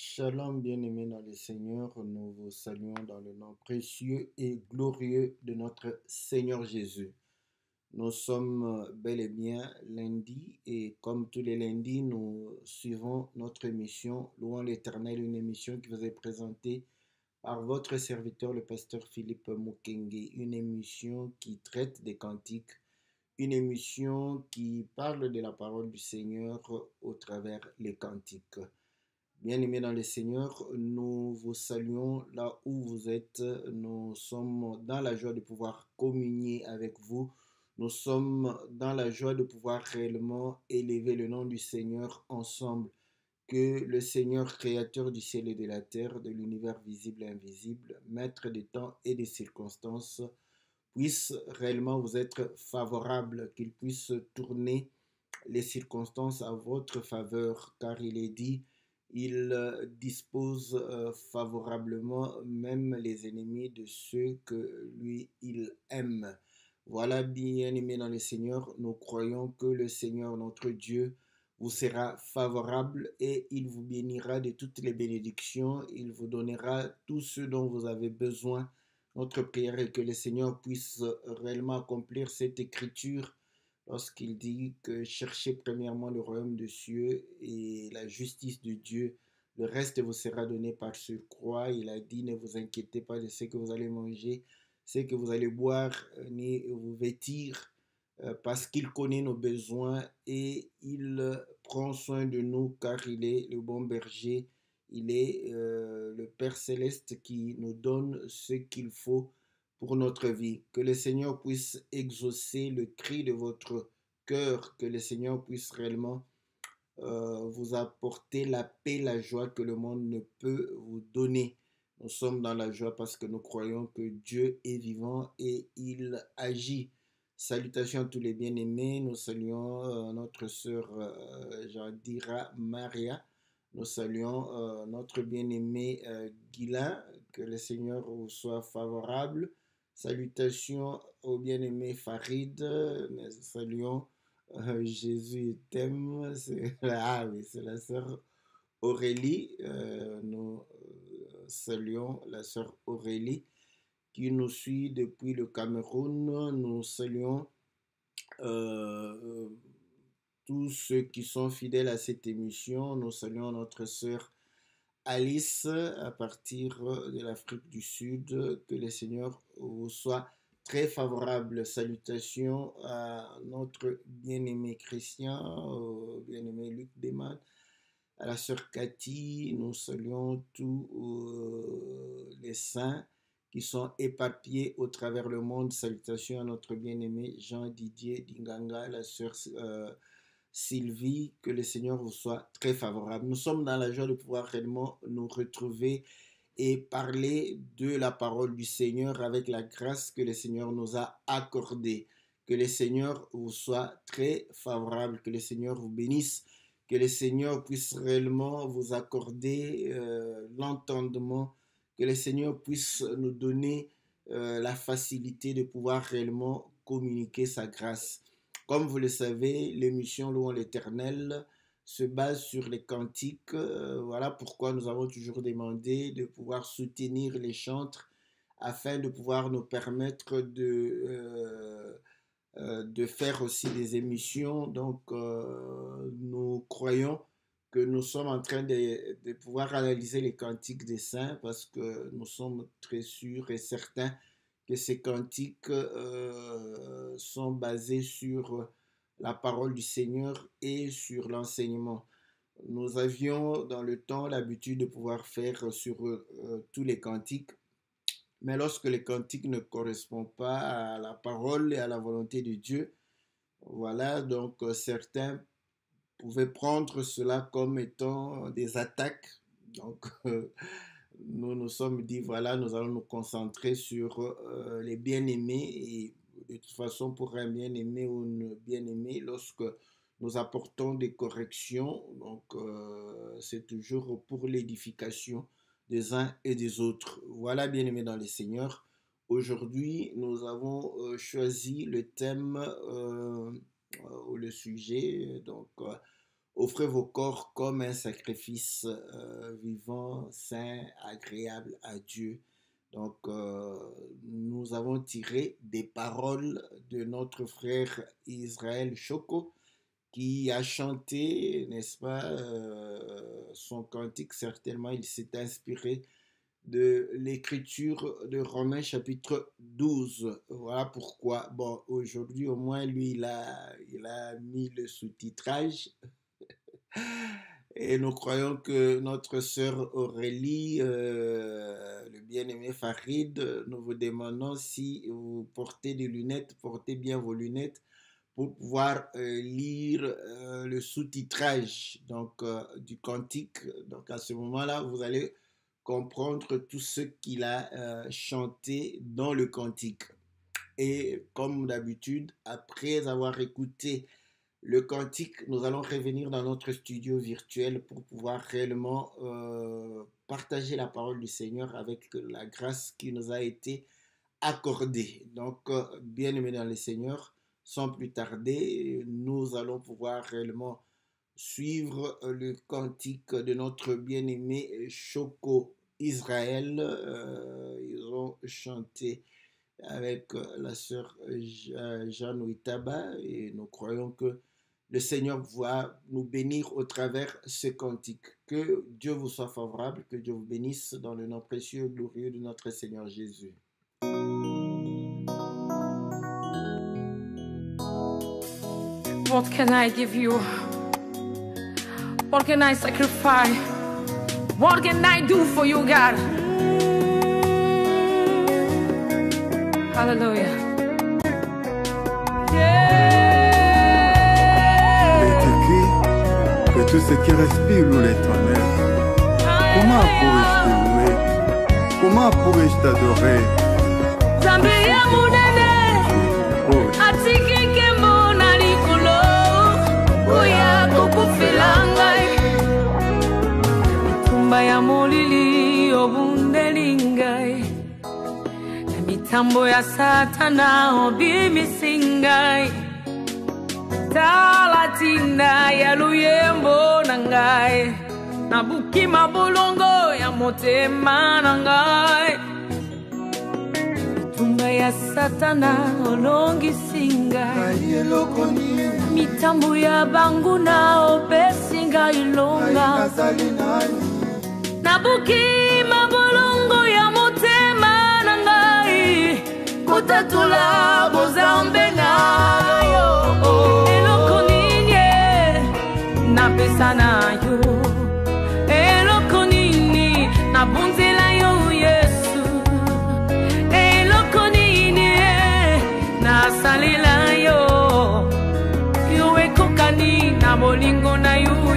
Shalom, bien-aimés dans le Seigneur, nous vous saluons dans le nom précieux et glorieux de notre Seigneur Jésus. Nous sommes bel et bien lundi et comme tous les lundis, nous suivons notre émission Louant l'Éternel, une émission qui vous est présentée par votre serviteur, le pasteur Philippe Mukenge, une émission qui traite des cantiques, une émission qui parle de la parole du Seigneur au travers les cantiques. Bien-aimés dans le Seigneur, nous vous saluons là où vous êtes. Nous sommes dans la joie de pouvoir communier avec vous. Nous sommes dans la joie de pouvoir réellement élever le nom du Seigneur ensemble. Que le Seigneur, créateur du ciel et de la terre, de l'univers visible et invisible, maître des temps et des circonstances, puisse réellement vous être favorable, qu'il puisse tourner les circonstances à votre faveur, car il est dit, il euh, dispose euh, favorablement même les ennemis de ceux que lui il aime. Voilà, bien aimé dans le Seigneur, nous croyons que le Seigneur notre Dieu vous sera favorable et il vous bénira de toutes les bénédictions, il vous donnera tout ce dont vous avez besoin. Notre prière est que le Seigneur puisse réellement accomplir cette écriture lorsqu'il dit que cherchez premièrement le royaume de cieux et la justice de Dieu, le reste vous sera donné par surcroît. Il a dit, ne vous inquiétez pas de ce que vous allez manger, ce que vous allez boire, ni vous vêtir, euh, parce qu'il connaît nos besoins et il prend soin de nous, car il est le bon berger. Il est euh, le Père céleste qui nous donne ce qu'il faut pour notre vie. Que le Seigneur puisse exaucer le cri de votre cœur, que le Seigneur puisse réellement euh, vous apporter la paix, la joie que le monde ne peut vous donner. Nous sommes dans la joie parce que nous croyons que Dieu est vivant et il agit. Salutations à tous les bien-aimés. Nous saluons euh, notre sœur euh, Jadira Maria. Nous saluons notre bien-aimé Guilain. Que le Seigneur vous soit favorable. Salutations au bien-aimé Farid. Nous saluons euh, Jésus t'aime. Ah c'est la sœur Aurélie. Euh, nous euh, saluons la sœur Aurélie qui nous suit depuis le Cameroun. Nous saluons tous ceux qui sont fidèles à cette émission. Nous saluons notre sœur Alice à partir de l'Afrique du Sud. Que le Seigneur vous soit très favorable. Salutations à notre bien-aimé Christian, au bien-aimé Luc Desman, à la sœur Cathy. Nous saluons tous euh, les saints qui sont éparpillés au travers le monde. Salutations à notre bien-aimé Jean-Didier Dinganga, la sœur euh, Sylvie, que le Seigneur vous soit très favorable. Nous sommes dans la joie de pouvoir réellement nous retrouver et parler de la parole du Seigneur avec la grâce que le Seigneur nous a accordée. Que le Seigneur vous soit très favorable, que le Seigneur vous bénisse, que le Seigneur puisse réellement vous accorder euh, l'entendement, que le Seigneur puisse nous donner euh, la facilité de pouvoir réellement communiquer sa grâce. Comme vous le savez, l'émission Louant l'Éternel se base sur les cantiques. Euh, voilà pourquoi nous avons toujours demandé de pouvoir soutenir les chantres afin de pouvoir nous permettre de, euh, euh, faire aussi des émissions. Donc, nous croyons que nous sommes en train de, de, pouvoir analyser les cantiques des saints parce que nous sommes très sûrs et certains que ces cantiques sont basés sur la parole du Seigneur et sur l'enseignement. Nous avions dans le temps l'habitude de pouvoir faire sur euh, tous les cantiques, mais lorsque les cantiques ne correspondent pas à la parole et à la volonté de Dieu, voilà, donc euh, certains pouvaient prendre cela comme étant des attaques. Euh, nous nous sommes dit, voilà, nous allons nous concentrer sur les bien-aimés et de toute façon, pour un bien-aimé ou une bien-aimée, lorsque nous apportons des corrections, donc euh, c'est toujours pour l'édification des uns et des autres. Voilà, bien-aimés dans les seigneurs. Aujourd'hui, nous avons euh, choisi le thème euh, ou le sujet. Donc, offrez vos corps comme un sacrifice euh, vivant, saint, agréable à Dieu. Donc, euh, nous avons tiré des paroles de notre frère Israël Choco qui a chanté, n'est-ce pas, euh, son cantique. Certainement, il s'est inspiré de l'écriture de Romains chapitre 12. Voilà pourquoi. Bon, aujourd'hui, au moins, lui, il a mis le sous-titrage. Et nous croyons que notre sœur Aurélie, euh, le bien-aimé Farid, nous vous demandons si vous portez des lunettes, portez bien vos lunettes pour pouvoir euh, lire euh, le sous-titrage donc, du cantique. Donc à ce moment-là, vous allez comprendre tout ce qu'il a chanté dans le cantique. Et comme d'habitude, après avoir écouté le cantique, nous allons revenir dans notre studio virtuel pour pouvoir réellement euh, partager la parole du Seigneur avec la grâce qui nous a été accordée. Donc, euh, bien aimé dans le Seigneur, sans plus tarder, nous allons pouvoir réellement suivre le cantique de notre bien-aimé Choco Israël. Euh, ils ont chanté avec la sœur Jeanne Outaba et nous croyons que le Seigneur va nous bénir au travers ce cantique. Que Dieu vous soit favorable, que Dieu vous bénisse dans le nom précieux et glorieux de notre Seigneur Jésus. What can I give you? What sacrifice? What can I do for you, God? Hallelujah. Tout ce qui respire loue l'éternel. Comment pourrais-je te louer? Comment pourrais-je t'adorer? Nzambe ya monene Oh, atiki nkembo na likolo. Oya kokufela ngai. Bitumba ya molili obundeli ngai. Na mitambo ya satana obimisi ngai. Tala ntina ya luyembo na ngai. Nabuki mabolongo ya motema na ngai. Bitumba ya satana olongisi ngai. Mitambo ya banguna opesi ngai nani? Nabuki mabolongo ya motema na ngai. Kotatula bozambe na yo. eloko nini napesa na yo. Eloko nini? Nabonzela yo yesu. Eloko nini? Nasalela yo. Yo ekokani na bolingo na yo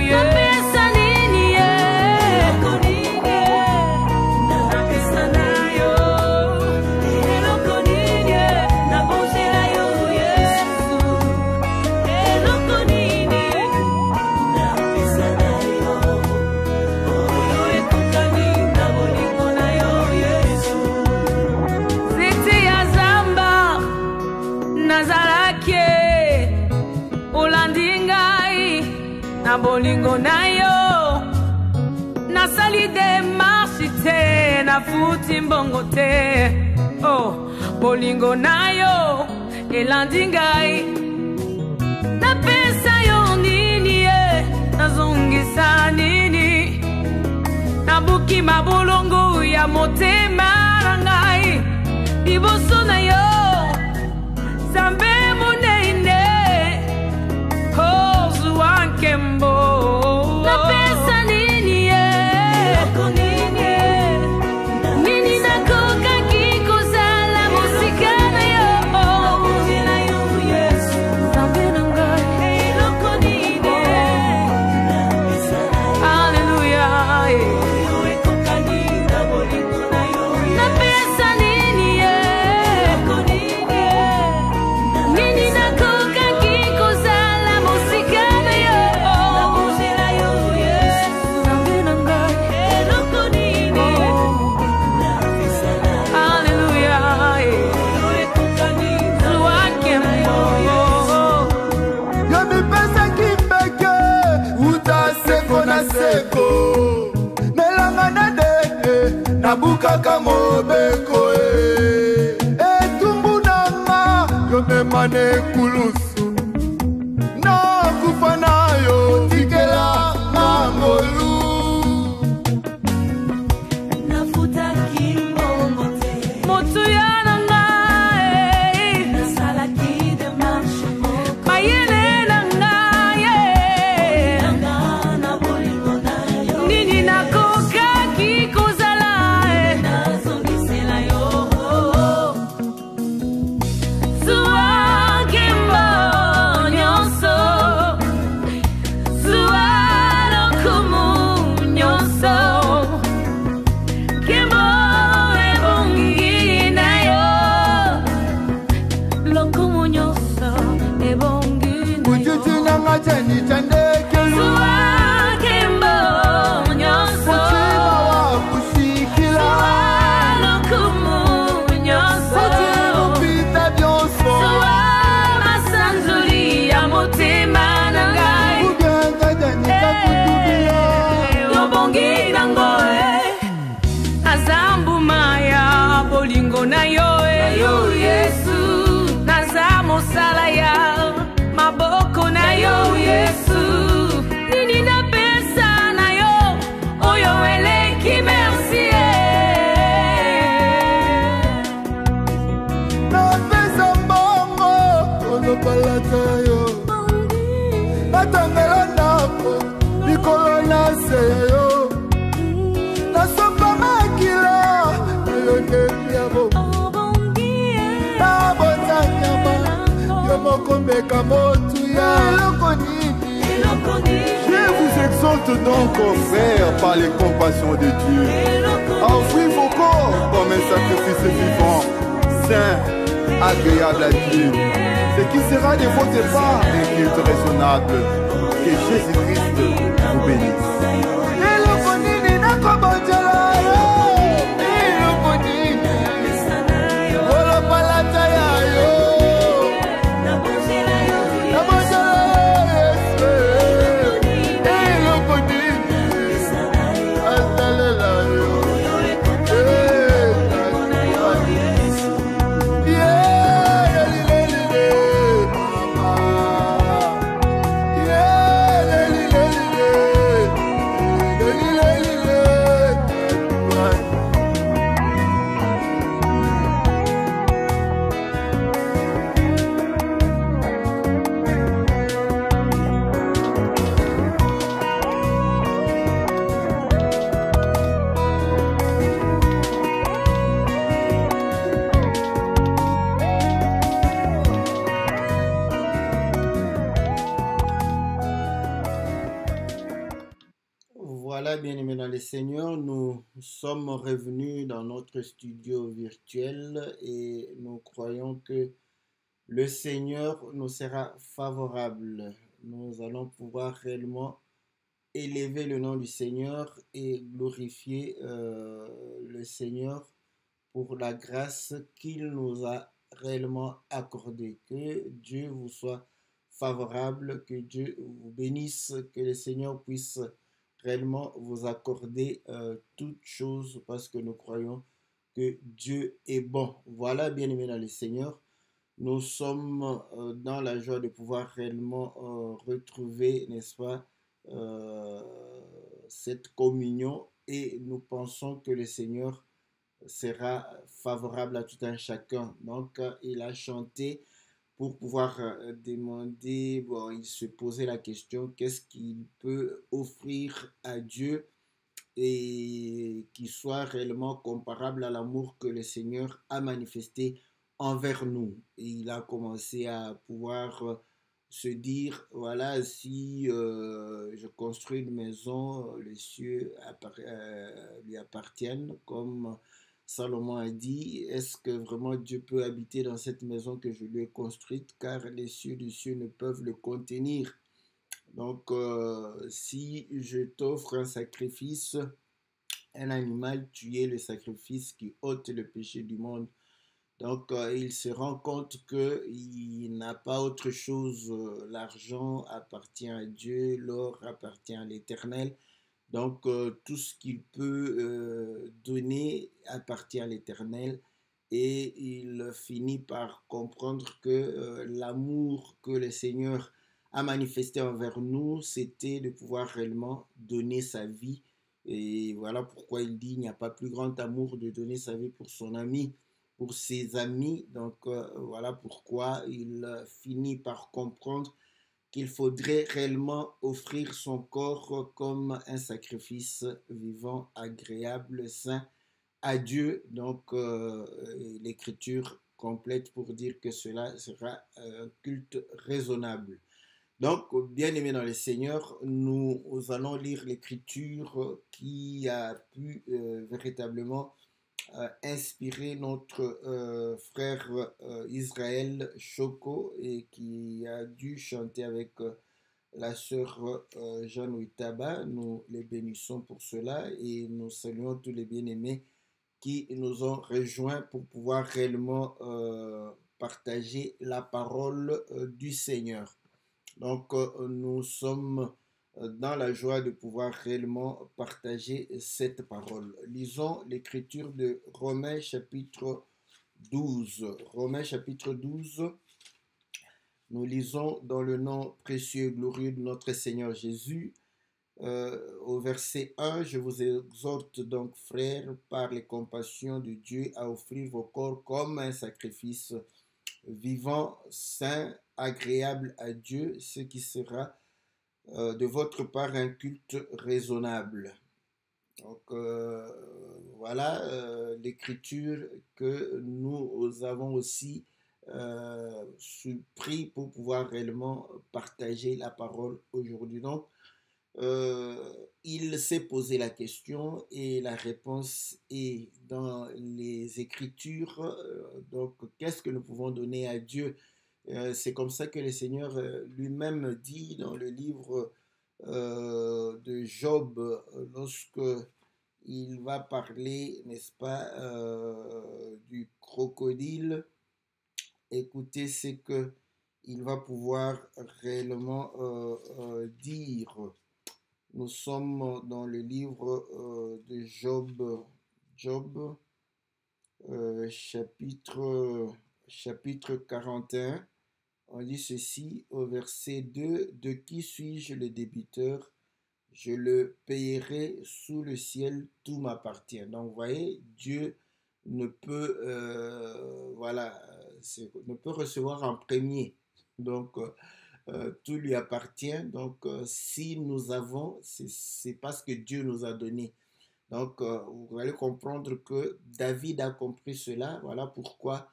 nafuti mbongo te. Oh, bolingo na yo elandi ngai. Napesa yo nini ye? Nazongisa nini? Nabuki mabolongo ya motema na ngai. Liboso na yo exhorte donc, frères, par les compassions de Dieu, à vos corps comme un sacrifice vivant, saint, agréable à Dieu, ce qui sera de votre part un culte raisonnable. Que Jésus-Christ vous bénisse. Sommes revenus dans notre studio virtuel et nous croyons que le Seigneur nous sera favorable. Nous allons pouvoir réellement élever le nom du Seigneur et glorifier euh, le Seigneur pour la grâce qu'il nous a réellement accordée. Que Dieu vous soit favorable, que Dieu vous bénisse, que le Seigneur puisse réellement vous accorder euh, toutes choses parce que nous croyons que Dieu est bon. Voilà, bien aimé dans le Seigneur, nous sommes euh, dans la joie de pouvoir réellement euh, retrouver, n'est-ce pas, cette communion et nous pensons que le Seigneur sera favorable à tout un chacun. Donc, il a chanté pour pouvoir euh, demander, bon, il se posait la question, qu'est-ce qu'il peut offrir à Dieu et qui soit réellement comparable à l'amour que le Seigneur a manifesté envers nous. Et il a commencé à pouvoir euh, se dire, voilà, si euh, je construis une maison, les cieux lui appartiennent, comme Salomon a dit, est-ce que vraiment Dieu peut habiter dans cette maison que je lui ai construite, car les cieux du ciel ne peuvent le contenir. Donc, euh, si je t'offre un sacrifice, un animal, tu es le sacrifice qui ôte le péché du monde. Donc, euh, il se rend compte qu'il n'a pas autre chose. Euh, L'argent appartient à Dieu, l'or appartient à l'Éternel. Donc, euh, tout ce qu'il peut euh, donner appartient à l'Éternel et il finit par comprendre que euh, l'amour que le Seigneur a manifesté envers nous, c'était de pouvoir réellement donner sa vie. Et voilà pourquoi il dit, il n'y a pas plus grand amour de donner sa vie pour son ami, pour ses amis. Donc voilà pourquoi il finit par comprendre qu'il faudrait réellement offrir son corps comme un sacrifice vivant, agréable, saint à Dieu. Donc euh, l'écriture complète pour dire que cela sera un culte raisonnable. Donc, bien aimé dans le Seigneur, nous allons lire l'écriture qui a pu euh, véritablement euh, inspirer notre euh, frère euh, Israël Choco et qui a dû chanter avec la sœur Jeanne. Nous les bénissons pour cela et nous saluons tous les bien-aimés qui nous ont rejoints pour pouvoir réellement partager la parole du Seigneur. Donc, nous sommes dans la joie de pouvoir réellement partager cette parole. Lisons l'écriture de Romains chapitre 12. Romains chapitre 12. Nous lisons dans le nom précieux et glorieux de notre Seigneur Jésus. Euh, au verset 1, je vous exhorte donc, frères, par les compassions de Dieu, à offrir vos corps comme un sacrifice vivant, saint, agréable à Dieu, ce qui sera euh, de votre part un culte raisonnable. Donc euh, voilà euh, l'écriture que nous avons aussi pris pour pouvoir réellement partager la parole aujourd'hui. Donc, il s'est posé la question et la réponse est dans les Écritures. Donc, qu'est-ce que nous pouvons donner à Dieu C'est comme ça que le Seigneur euh, lui-même dit dans le livre euh, de Job, euh, lorsque il va parler, n'est-ce pas, euh, du crocodile. Écoutez ce que il va pouvoir réellement euh, euh, dire. Nous sommes dans le livre euh, de Job, Job euh, chapitre, chapitre 41. On dit ceci au verset 2, De qui suis-je le débiteur? Je le payerai sous le ciel, tout m'appartient. Donc, vous voyez, Dieu ne peut, euh, voilà, ne peut recevoir en premier. Donc, euh, euh, tout lui appartient. Donc, si nous avons, c'est parce que Dieu nous a donné. Donc, vous allez comprendre que David a compris cela. Voilà pourquoi,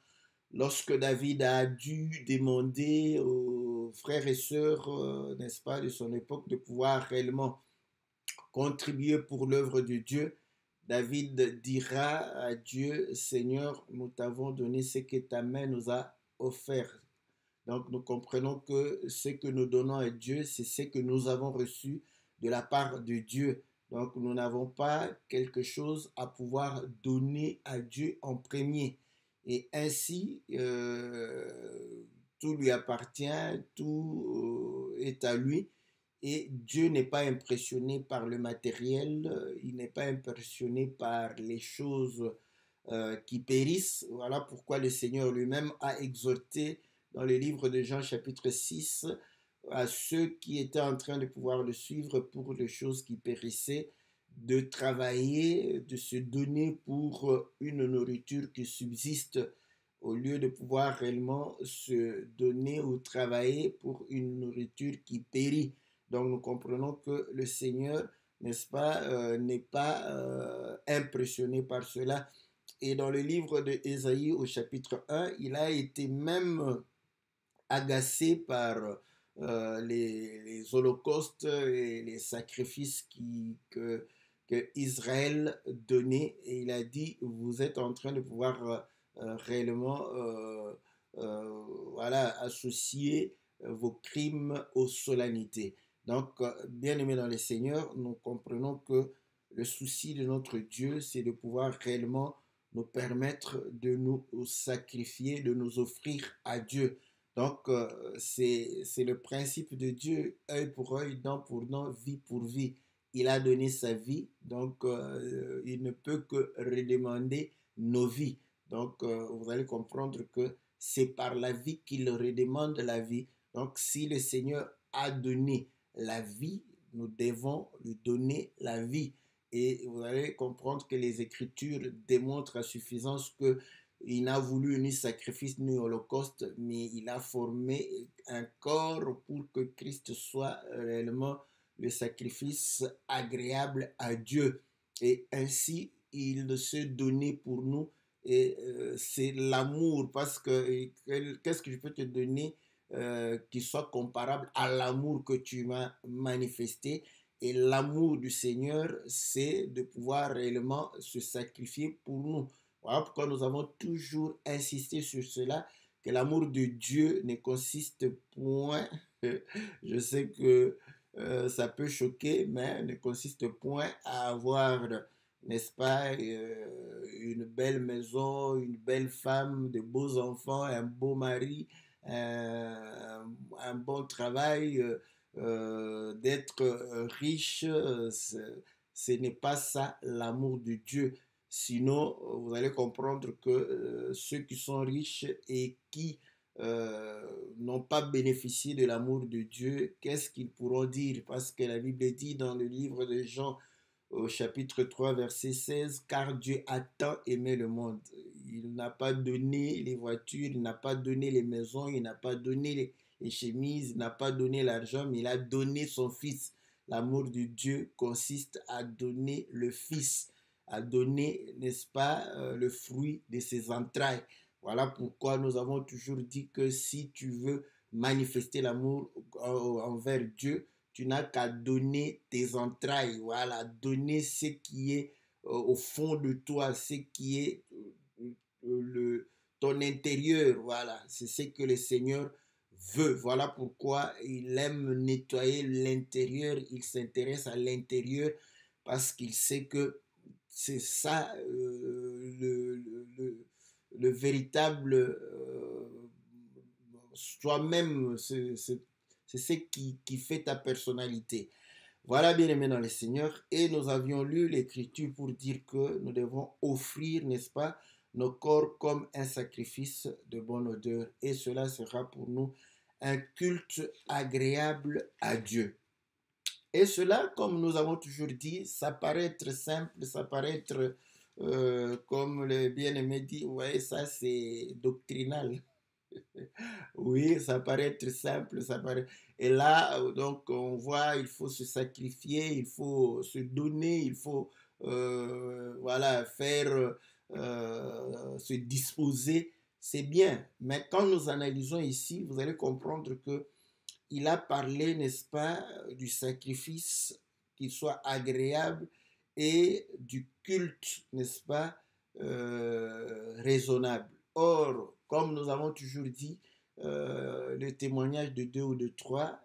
lorsque David a dû demander aux frères et sœurs, euh, n'est-ce pas, de son époque, de pouvoir réellement contribuer pour l'œuvre de Dieu, David dira à Dieu, Seigneur, nous t'avons donné ce que ta main nous a offert. Donc nous comprenons que ce que nous donnons à Dieu, c'est ce que nous avons reçu de la part de Dieu. Donc nous n'avons pas quelque chose à pouvoir donner à Dieu en premier. Et ainsi, euh, tout lui appartient, tout euh, est à lui. Et Dieu n'est pas impressionné par le matériel, euh, il n'est pas impressionné par les choses qui périssent. Voilà pourquoi le Seigneur lui-même a exhorté dans le livre de Jean chapitre 6 à ceux qui étaient en train de pouvoir le suivre pour les choses qui périssaient, de travailler, de se donner pour euh, une nourriture qui subsiste au lieu de pouvoir réellement se donner ou travailler pour une nourriture qui périt. Donc nous comprenons que le Seigneur, n'est-ce pas, euh, n'est pas euh, impressionné par cela. Et dans le livre de Ésaïe au chapitre 1, il a été même agacé par les, les holocaustes et les sacrifices qui, que, que Israël donnait. Et il a dit, vous êtes en train de pouvoir euh, euh, réellement euh, voilà, associer vos crimes aux solennités. Donc, bien aimés dans le Seigneur, nous comprenons que le souci de notre Dieu, c'est de pouvoir réellement nous permettre de nous sacrifier, de nous offrir à Dieu. Donc, c'est le principe de Dieu, œil pour œil, dent pour dent, vie pour vie. Il a donné sa vie, donc euh, il ne peut que redemander nos vies. Donc euh, vous allez comprendre que c'est par la vie qu'il redemande la vie. Donc si le Seigneur a donné la vie, nous devons lui donner la vie. Et vous allez comprendre que les Écritures démontrent à suffisance que il n'a voulu ni sacrifice ni holocauste, mais il a formé un corps pour que Christ soit réellement le sacrifice agréable à Dieu. Et ainsi, il s'est donné pour nous. Et euh, c'est l'amour, parce que qu'est-ce que je peux te donner euh, qui soit comparable à l'amour que tu m'as manifesté? Et l'amour du Seigneur, c'est de pouvoir réellement se sacrifier pour nous. Voilà pourquoi nous avons toujours insisté sur cela, que l'amour de Dieu ne consiste point, je sais que euh, ça peut choquer, mais ne consiste point à avoir, n'est-ce pas, euh, une belle maison, une belle femme, de beaux enfants, un beau mari, un, bon travail, euh, d'être riche. ce n'est pas ça l'amour de Dieu. Sinon, vous allez comprendre que ceux qui sont riches et qui euh, n'ont pas bénéficié de l'amour de Dieu, qu'est-ce qu'ils pourront dire? Parce que la Bible dit dans le livre de Jean au chapitre 3 verset 16, car Dieu a tant aimé le monde. Il n'a pas donné les voitures, il n'a pas donné les maisons, il n'a pas donné les, chemises, il n'a pas donné l'argent, mais il a donné son Fils. L'amour de Dieu consiste à donner le Fils, à donner, n'est-ce pas, euh, le fruit de ses entrailles. Voilà pourquoi nous avons toujours dit que si tu veux manifester l'amour envers Dieu, tu n'as qu'à donner tes entrailles, voilà, donner ce qui est euh, au fond de toi, ce qui est euh, ton intérieur, voilà, c'est ce que le Seigneur veut. Voilà pourquoi il aime nettoyer l'intérieur, il s'intéresse à l'intérieur parce qu'il sait que c'est ça euh, le, véritable euh, soi-même, c'est ce qui, qui, fait ta personnalité. Voilà, bien aimé dans le Seigneur. Et nous avions lu l'Écriture pour dire que nous devons offrir, n'est-ce pas, nos corps comme un sacrifice de bonne odeur. Et cela sera pour nous un culte agréable à Dieu. Et cela, comme nous avons toujours dit, ça paraît être simple, ça paraît être, euh, comme le bien-aimé dit, vous voyez, ça c'est doctrinal. oui, ça paraît être simple, ça paraît... Et là, donc, on voit, il faut se sacrifier, il faut se donner, il faut, euh, voilà, faire, euh, se disposer. C'est bien, mais quand nous analysons ici, vous allez comprendre que il a parlé, n'est-ce pas, du sacrifice qui soit agréable et du culte, n'est-ce pas, euh, raisonnable. Or, comme nous avons toujours dit, euh, le témoignage de deux ou de trois,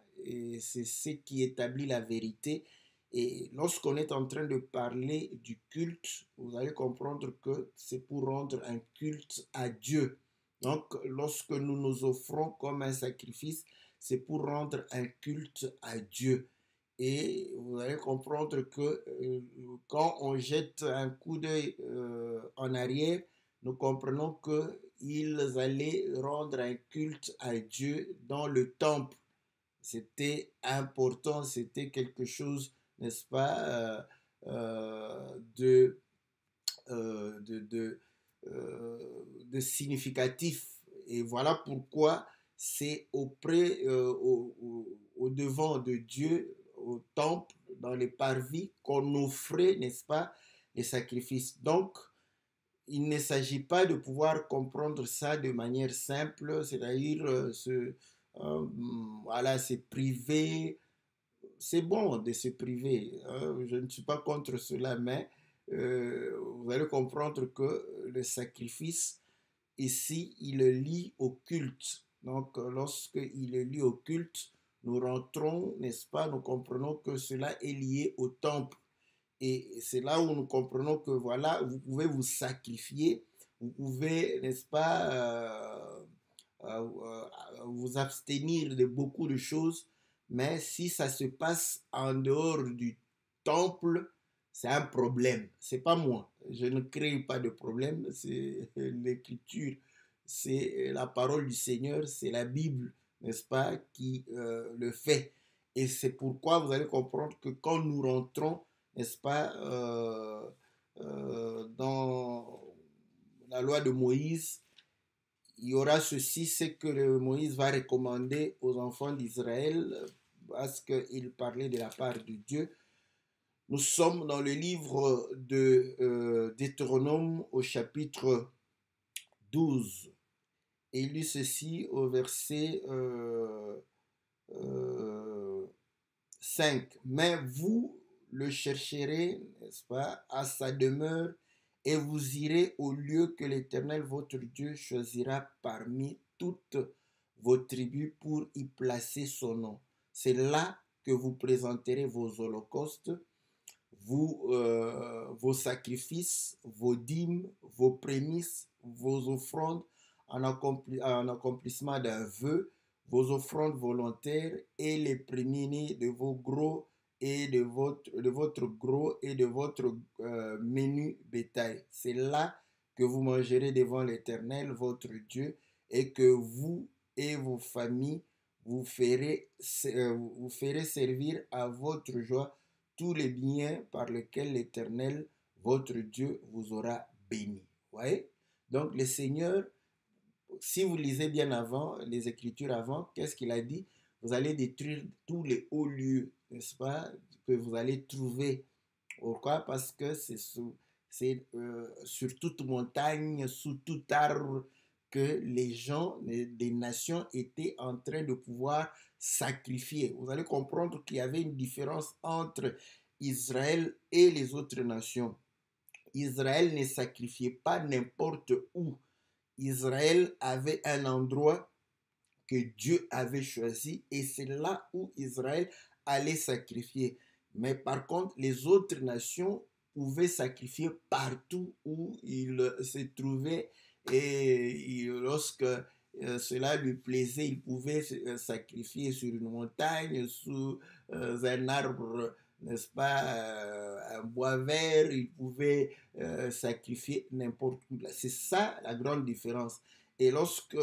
c'est ce qui établit la vérité. Et lorsqu'on est en train de parler du culte, vous allez comprendre que c'est pour rendre un culte à Dieu. Donc, lorsque nous nous offrons comme un sacrifice, c'est pour rendre un culte à Dieu. Et vous allez comprendre que euh, quand on jette un coup d'œil euh, en arrière, nous comprenons qu'ils allaient rendre un culte à Dieu dans le temple. C'était important, c'était quelque chose, n'est-ce pas, euh, de, de, significatif. Et voilà pourquoi c'est auprès, au, au, devant de Dieu, au temple, dans les parvis, qu'on offrait, n'est-ce pas, les sacrifices. Donc, il ne s'agit pas de pouvoir comprendre ça de manière simple, c'est-à-dire euh, se, euh, voilà, c'est privé. C'est bon de se priver. Hein. je ne suis pas contre cela, mais vous allez comprendre que le sacrifice, ici, il lié au culte. Donc, euh, lorsqu'il est lié au culte, nous rentrons, n'est-ce pas, nous comprenons que cela est lié au temple. Et c'est là où nous comprenons que, voilà, vous pouvez vous sacrifier, vous pouvez, n'est-ce pas, euh, euh, vous abstenir de beaucoup de choses, mais si ça se passe en dehors du temple, c'est un problème. C'est pas moi. Je ne crée pas de problème. C'est l'écriture, c'est la parole du Seigneur, c'est la Bible, n'est-ce pas, qui euh, le fait. Et c'est pourquoi vous allez comprendre que quand nous rentrons, n'est-ce pas, euh, euh, dans la loi de Moïse, il y aura ceci, c'est que Moïse va recommander aux enfants d'Israël, parce qu'il parlait de la part de Dieu. Nous sommes dans le livre de Deutéronome au chapitre 12. Et il dit ceci au verset euh, euh, 5. Mais vous le chercherez, n'est-ce pas, à sa demeure, et vous irez au lieu que l'Éternel votre Dieu choisira parmi toutes vos tribus pour y placer son nom. C'est là que vous présenterez vos holocaustes, euh, vos sacrifices, vos dîmes, vos prémices, vos offrandes en, accompli- en accomplissement d'un vœu, vos offrandes volontaires et les premiers-nés de vos gros et de votre, de votre gros et de votre euh, menu bétail. C'est là que vous mangerez devant l'Éternel, votre Dieu, et que vous et vos familles vous ferez, euh, vous ferez servir à votre joie tous les biens par lesquels l'Éternel, votre Dieu, vous aura béni. Voyez? Donc le Seigneur, si vous lisez bien avant, les Écritures avant, qu'est-ce qu'il a dit? Vous allez détruire tous les hauts lieux, n'est-ce pas, que vous allez trouver. Pourquoi? Parce que c'est sous- euh, sur toute montagne, sous tout arbre, que les gens des nations étaient en train de pouvoir sacrifier. Vous allez comprendre qu'il y avait une différence entre Israël et les autres nations. Israël ne sacrifiait pas n'importe où. Israël avait un endroit que Dieu avait choisi et c'est là où Israël allait sacrifier. Mais par contre, les autres nations pouvaient sacrifier partout où ils se trouvaient et lorsque euh, cela lui plaisait, il pouvait se- euh, sacrifier sur une montagne, sous euh, un arbre, n'est-ce pas, euh, un bois vert, il pouvait euh, sacrifier n'importe où. C'est ça la grande différence. Et lorsque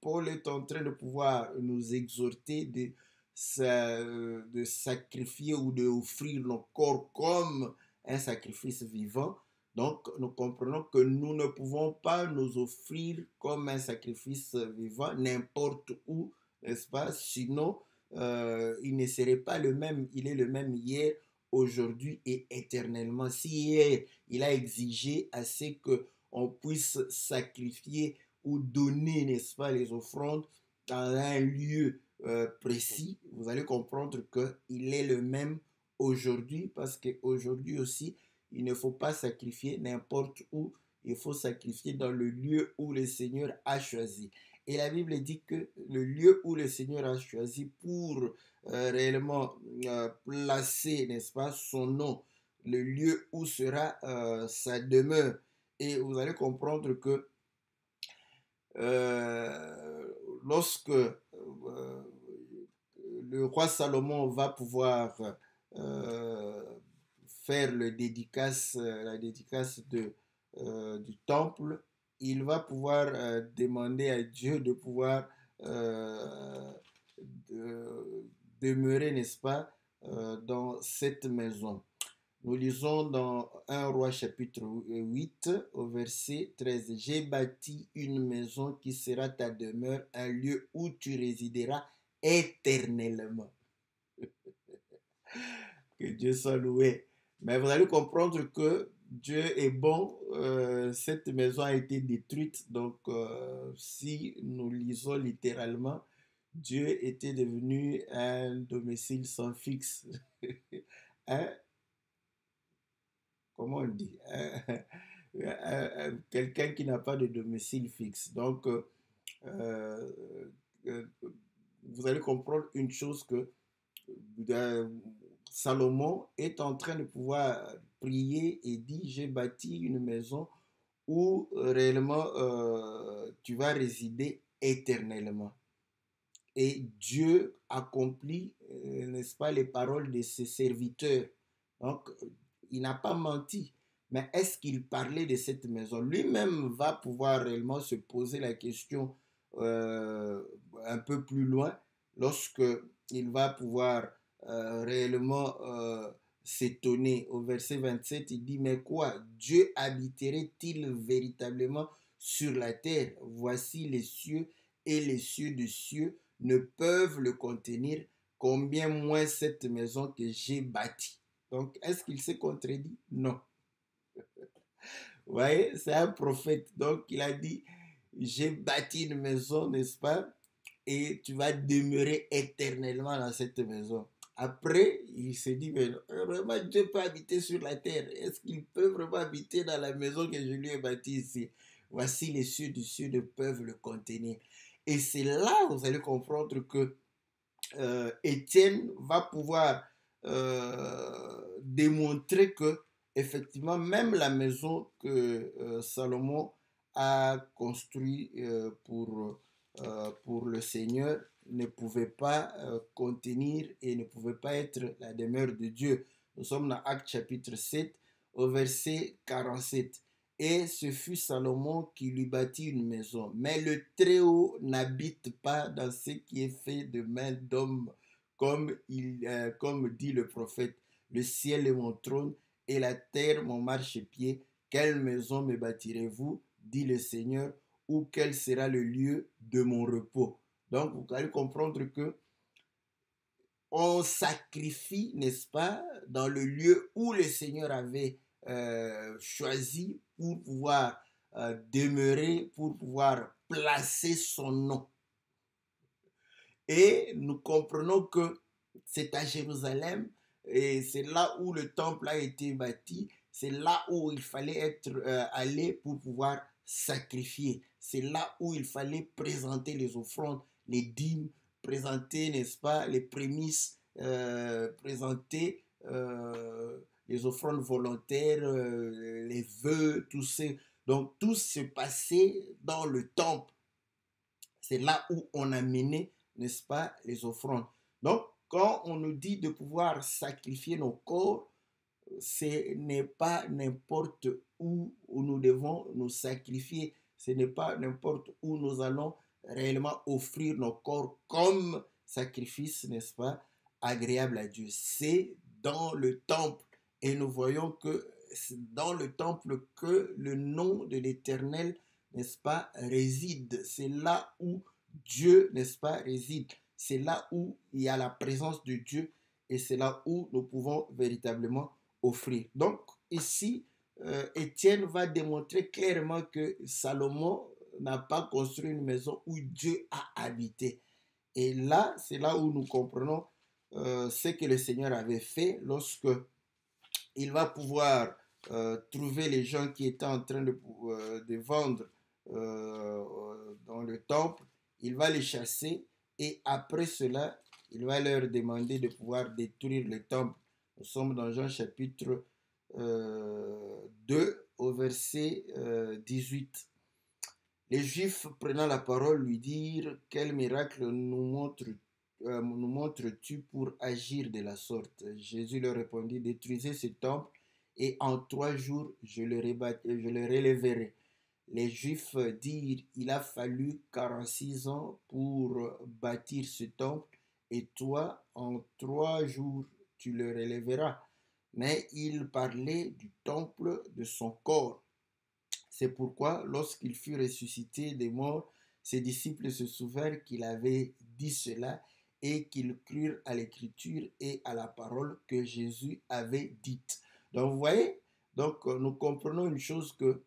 Paul est en train de pouvoir nous exhorter de, sa- de sacrifier ou d'offrir nos corps comme un sacrifice vivant, donc, nous comprenons que nous ne pouvons pas nous offrir comme un sacrifice vivant n'importe où, n'est-ce pas? Sinon, euh, il ne serait pas le même. Il est le même hier, aujourd'hui et éternellement. Si il a exigé que on puisse sacrifier ou donner, n'est-ce pas, les offrandes dans un lieu euh, précis, vous allez comprendre qu'il est le même aujourd'hui parce qu'aujourd'hui aussi, il ne faut pas sacrifier n'importe où, il faut sacrifier dans le lieu où le Seigneur a choisi. Et la Bible dit que le lieu où le Seigneur a choisi pour réellement euh, placer, n'est-ce pas, son nom, le lieu où sera euh, sa demeure. Et vous allez comprendre que euh, lorsque euh, le roi Salomon va pouvoir euh, faire le dédicace, euh, la dédicace de, euh, du temple, il va pouvoir euh, demander à Dieu de pouvoir euh, demeurer, n'est-ce pas, euh, dans cette maison. Nous lisons dans 1 roi chapitre 8 au verset 13. J'ai bâti une maison qui sera ta demeure, un lieu où tu résideras éternellement. que Dieu soit loué. Mais vous allez comprendre que Dieu est bon. euh, cette maison a été détruite. Donc, euh, si nous lisons littéralement, Dieu était devenu un domicile sans fixe. Comment on dit? Un- un- un- Quelqu'un qui n'a pas de domicile fixe. Donc, euh, euh, euh, vous allez comprendre une chose que Salomon est en train de pouvoir prier et dit, j'ai bâti une maison où réellement tu vas résider éternellement. Et Dieu accomplit, euh, n'est-ce pas, les paroles de ses serviteurs. Donc, il n'a pas menti. Mais est-ce qu'il parlait de cette maison? Lui-même va pouvoir réellement se poser la question euh, un peu plus loin lorsque il va pouvoir euh, réellement s'étonner. Au verset 27, il dit, mais quoi? Dieu habiterait-il véritablement sur la terre? Voici les cieux et les cieux de cieux ne peuvent le contenir. Combien moins cette maison que j'ai bâtie Donc, est-ce qu'il s'est contredit? Non. Vous voyez, c'est un prophète. Donc, il a dit, j'ai bâti une maison, n'est-ce pas? Et tu vas demeurer éternellement dans cette maison. Après, il s'est dit, mais vraiment, Dieu peut habiter sur la terre. Est-ce qu'il peut vraiment habiter dans la maison que je lui ai bâtie ici? Voici les cieux du ciel ne peuvent le contenir. Et c'est là où vous allez comprendre que euh, Étienne va pouvoir euh, démontrer que effectivement même la maison que euh, Salomon a construite pour, pour le Seigneur ne pouvait pas contenir et ne pouvait pas être la demeure de Dieu. Nous sommes dans Acte chapitre 7 au verset 47. Et ce fut Salomon qui lui bâtit une maison. Mais le Très-Haut n'habite pas dans ce qui est fait de main d'homme, euh, comme dit le prophète. Le ciel est mon trône et la terre mon marchepied. Quelle maison me bâtirez-vous dit le Seigneur, ou quel sera le lieu de mon repos? Donc, vous allez comprendre que on sacrifie, n'est-ce pas, dans le lieu où le Seigneur avait choisi pour pouvoir euh, demeurer, pour pouvoir placer son nom. Et nous comprenons que c'est à Jérusalem et c'est là où le temple a été bâti, c'est là où il fallait être euh, allé pour pouvoir sacrifier. C'est là où il fallait présenter les offrandes, les dîmes, présenter, n'est-ce pas, les prémices, euh, présenter euh, les offrandes volontaires, euh, les vœux, tout ça. Donc tout se passait dans le temple. C'est là où on a mené, n'est-ce pas, les offrandes. Donc quand on nous dit de pouvoir sacrifier nos corps, ce n'est pas n'importe où, où nous devons nous sacrifier. Ce n'est pas n'importe où nous allons réellement offrir nos corps comme sacrifice, n'est-ce pas, agréable à Dieu. C'est dans le temple. Et nous voyons que c'est dans le temple que le nom de l'Éternel, n'est-ce pas, réside. C'est là où Dieu, n'est-ce pas, réside. C'est là où il y a la présence de Dieu et c'est là où nous pouvons véritablement offrir. Donc ici, euh, Étienne va démontrer clairement que Salomon n'a pas construit une maison où Dieu a habité. Et là, c'est là où nous comprenons euh, ce que le Seigneur avait fait lorsque il va pouvoir euh, trouver les gens qui étaient en train de, euh, vendre euh, dans le temple. Il va les chasser et après cela, il va leur demander de pouvoir détruire le temple. Nous sommes dans Jean chapitre euh, 2 au verset euh, 18. Les Juifs prenant la parole lui dirent Quel miracle nous montres euh, nous montres-tu pour agir de la sorte? Jésus leur répondit Détruisez ce temple et en trois jours je le, rebat- je le relèverai. Les Juifs dirent Il a fallu 46 ans pour bâtir ce temple et toi en trois jours tu le relèveras. Mais il parlait du temple de son corps. C'est pourquoi, lorsqu'il fut ressuscité des morts, ses disciples se souvinrent qu'il avait dit cela et qu'ils crurent à l'écriture et à la parole que Jésus avait dite. Donc, vous voyez, donc euh, nous comprenons une chose que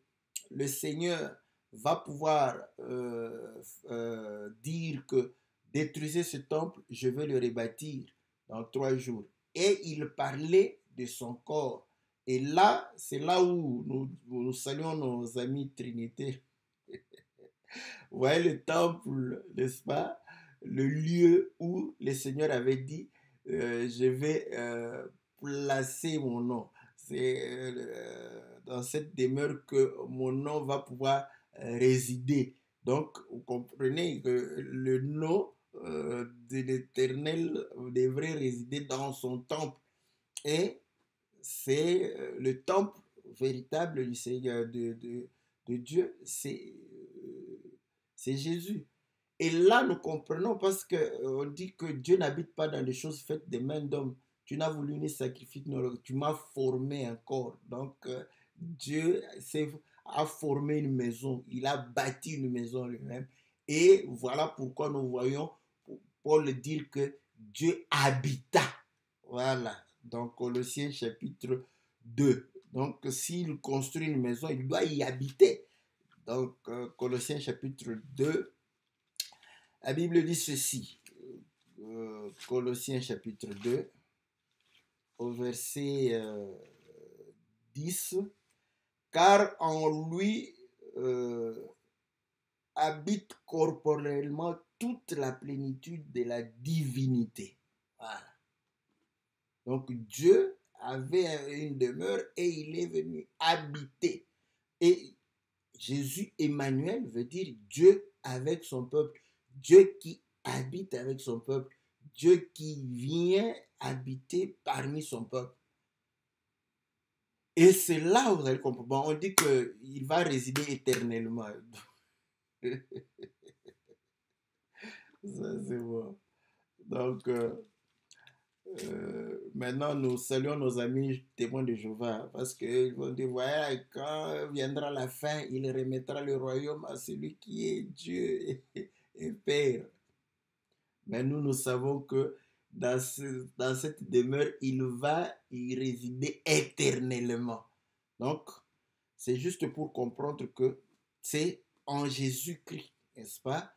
le Seigneur va pouvoir euh, euh, dire que détruisez ce temple, je vais le rebâtir dans trois jours. Et il parlait de son corps. Et là, c'est là où nous, nous saluons nos amis trinitaires. Vous voyez le temple, n'est-ce pas? Le lieu où le Seigneur avait dit, euh, je vais euh, placer mon nom. C'est euh, dans cette demeure que mon nom va pouvoir résider. Donc, vous comprenez que le nom de l'Éternel devrait résider dans son temple. Et c'est le temple véritable du Seigneur, de, de, de Dieu, c'est Jésus. Et là, nous comprenons parce qu'on dit que Dieu n'habite pas dans des choses faites des mains d'hommes. Tu n'as voulu ni sacrifier, ni- tu m'as formé un corps. Donc, euh, Dieu a formé une maison. Il a bâti une maison lui-même. Et voilà pourquoi nous voyons Paul dire que Dieu habita. Voilà. Donc, Colossiens chapitre 2. Donc, s'il construit une maison, il doit y habiter. Donc, euh, Colossiens chapitre 2, la Bible dit ceci. Euh, Colossiens chapitre 2, au verset euh, 10. Car en lui euh, habite corporellement toute la plénitude de la divinité. Voilà. Donc Dieu avait une demeure et il est venu habiter. Et Jésus Emmanuel veut dire Dieu avec son peuple, Dieu qui habite avec son peuple, Dieu qui vient habiter parmi son peuple. Et c'est là où vous allez comprendre. Bon, on dit qu'il va résider éternellement. Ça, c'est bon. Donc, euh, euh, maintenant, nous saluons nos amis témoins de Jéhovah parce qu'ils vont dire, voilà, quand viendra la fin, il remettra le royaume à celui qui est Dieu et, Père. Mais nous, nous savons que dans cette demeure, il va y résider éternellement. Donc, c'est juste pour comprendre que c'est en Jésus-Christ, n'est-ce pas?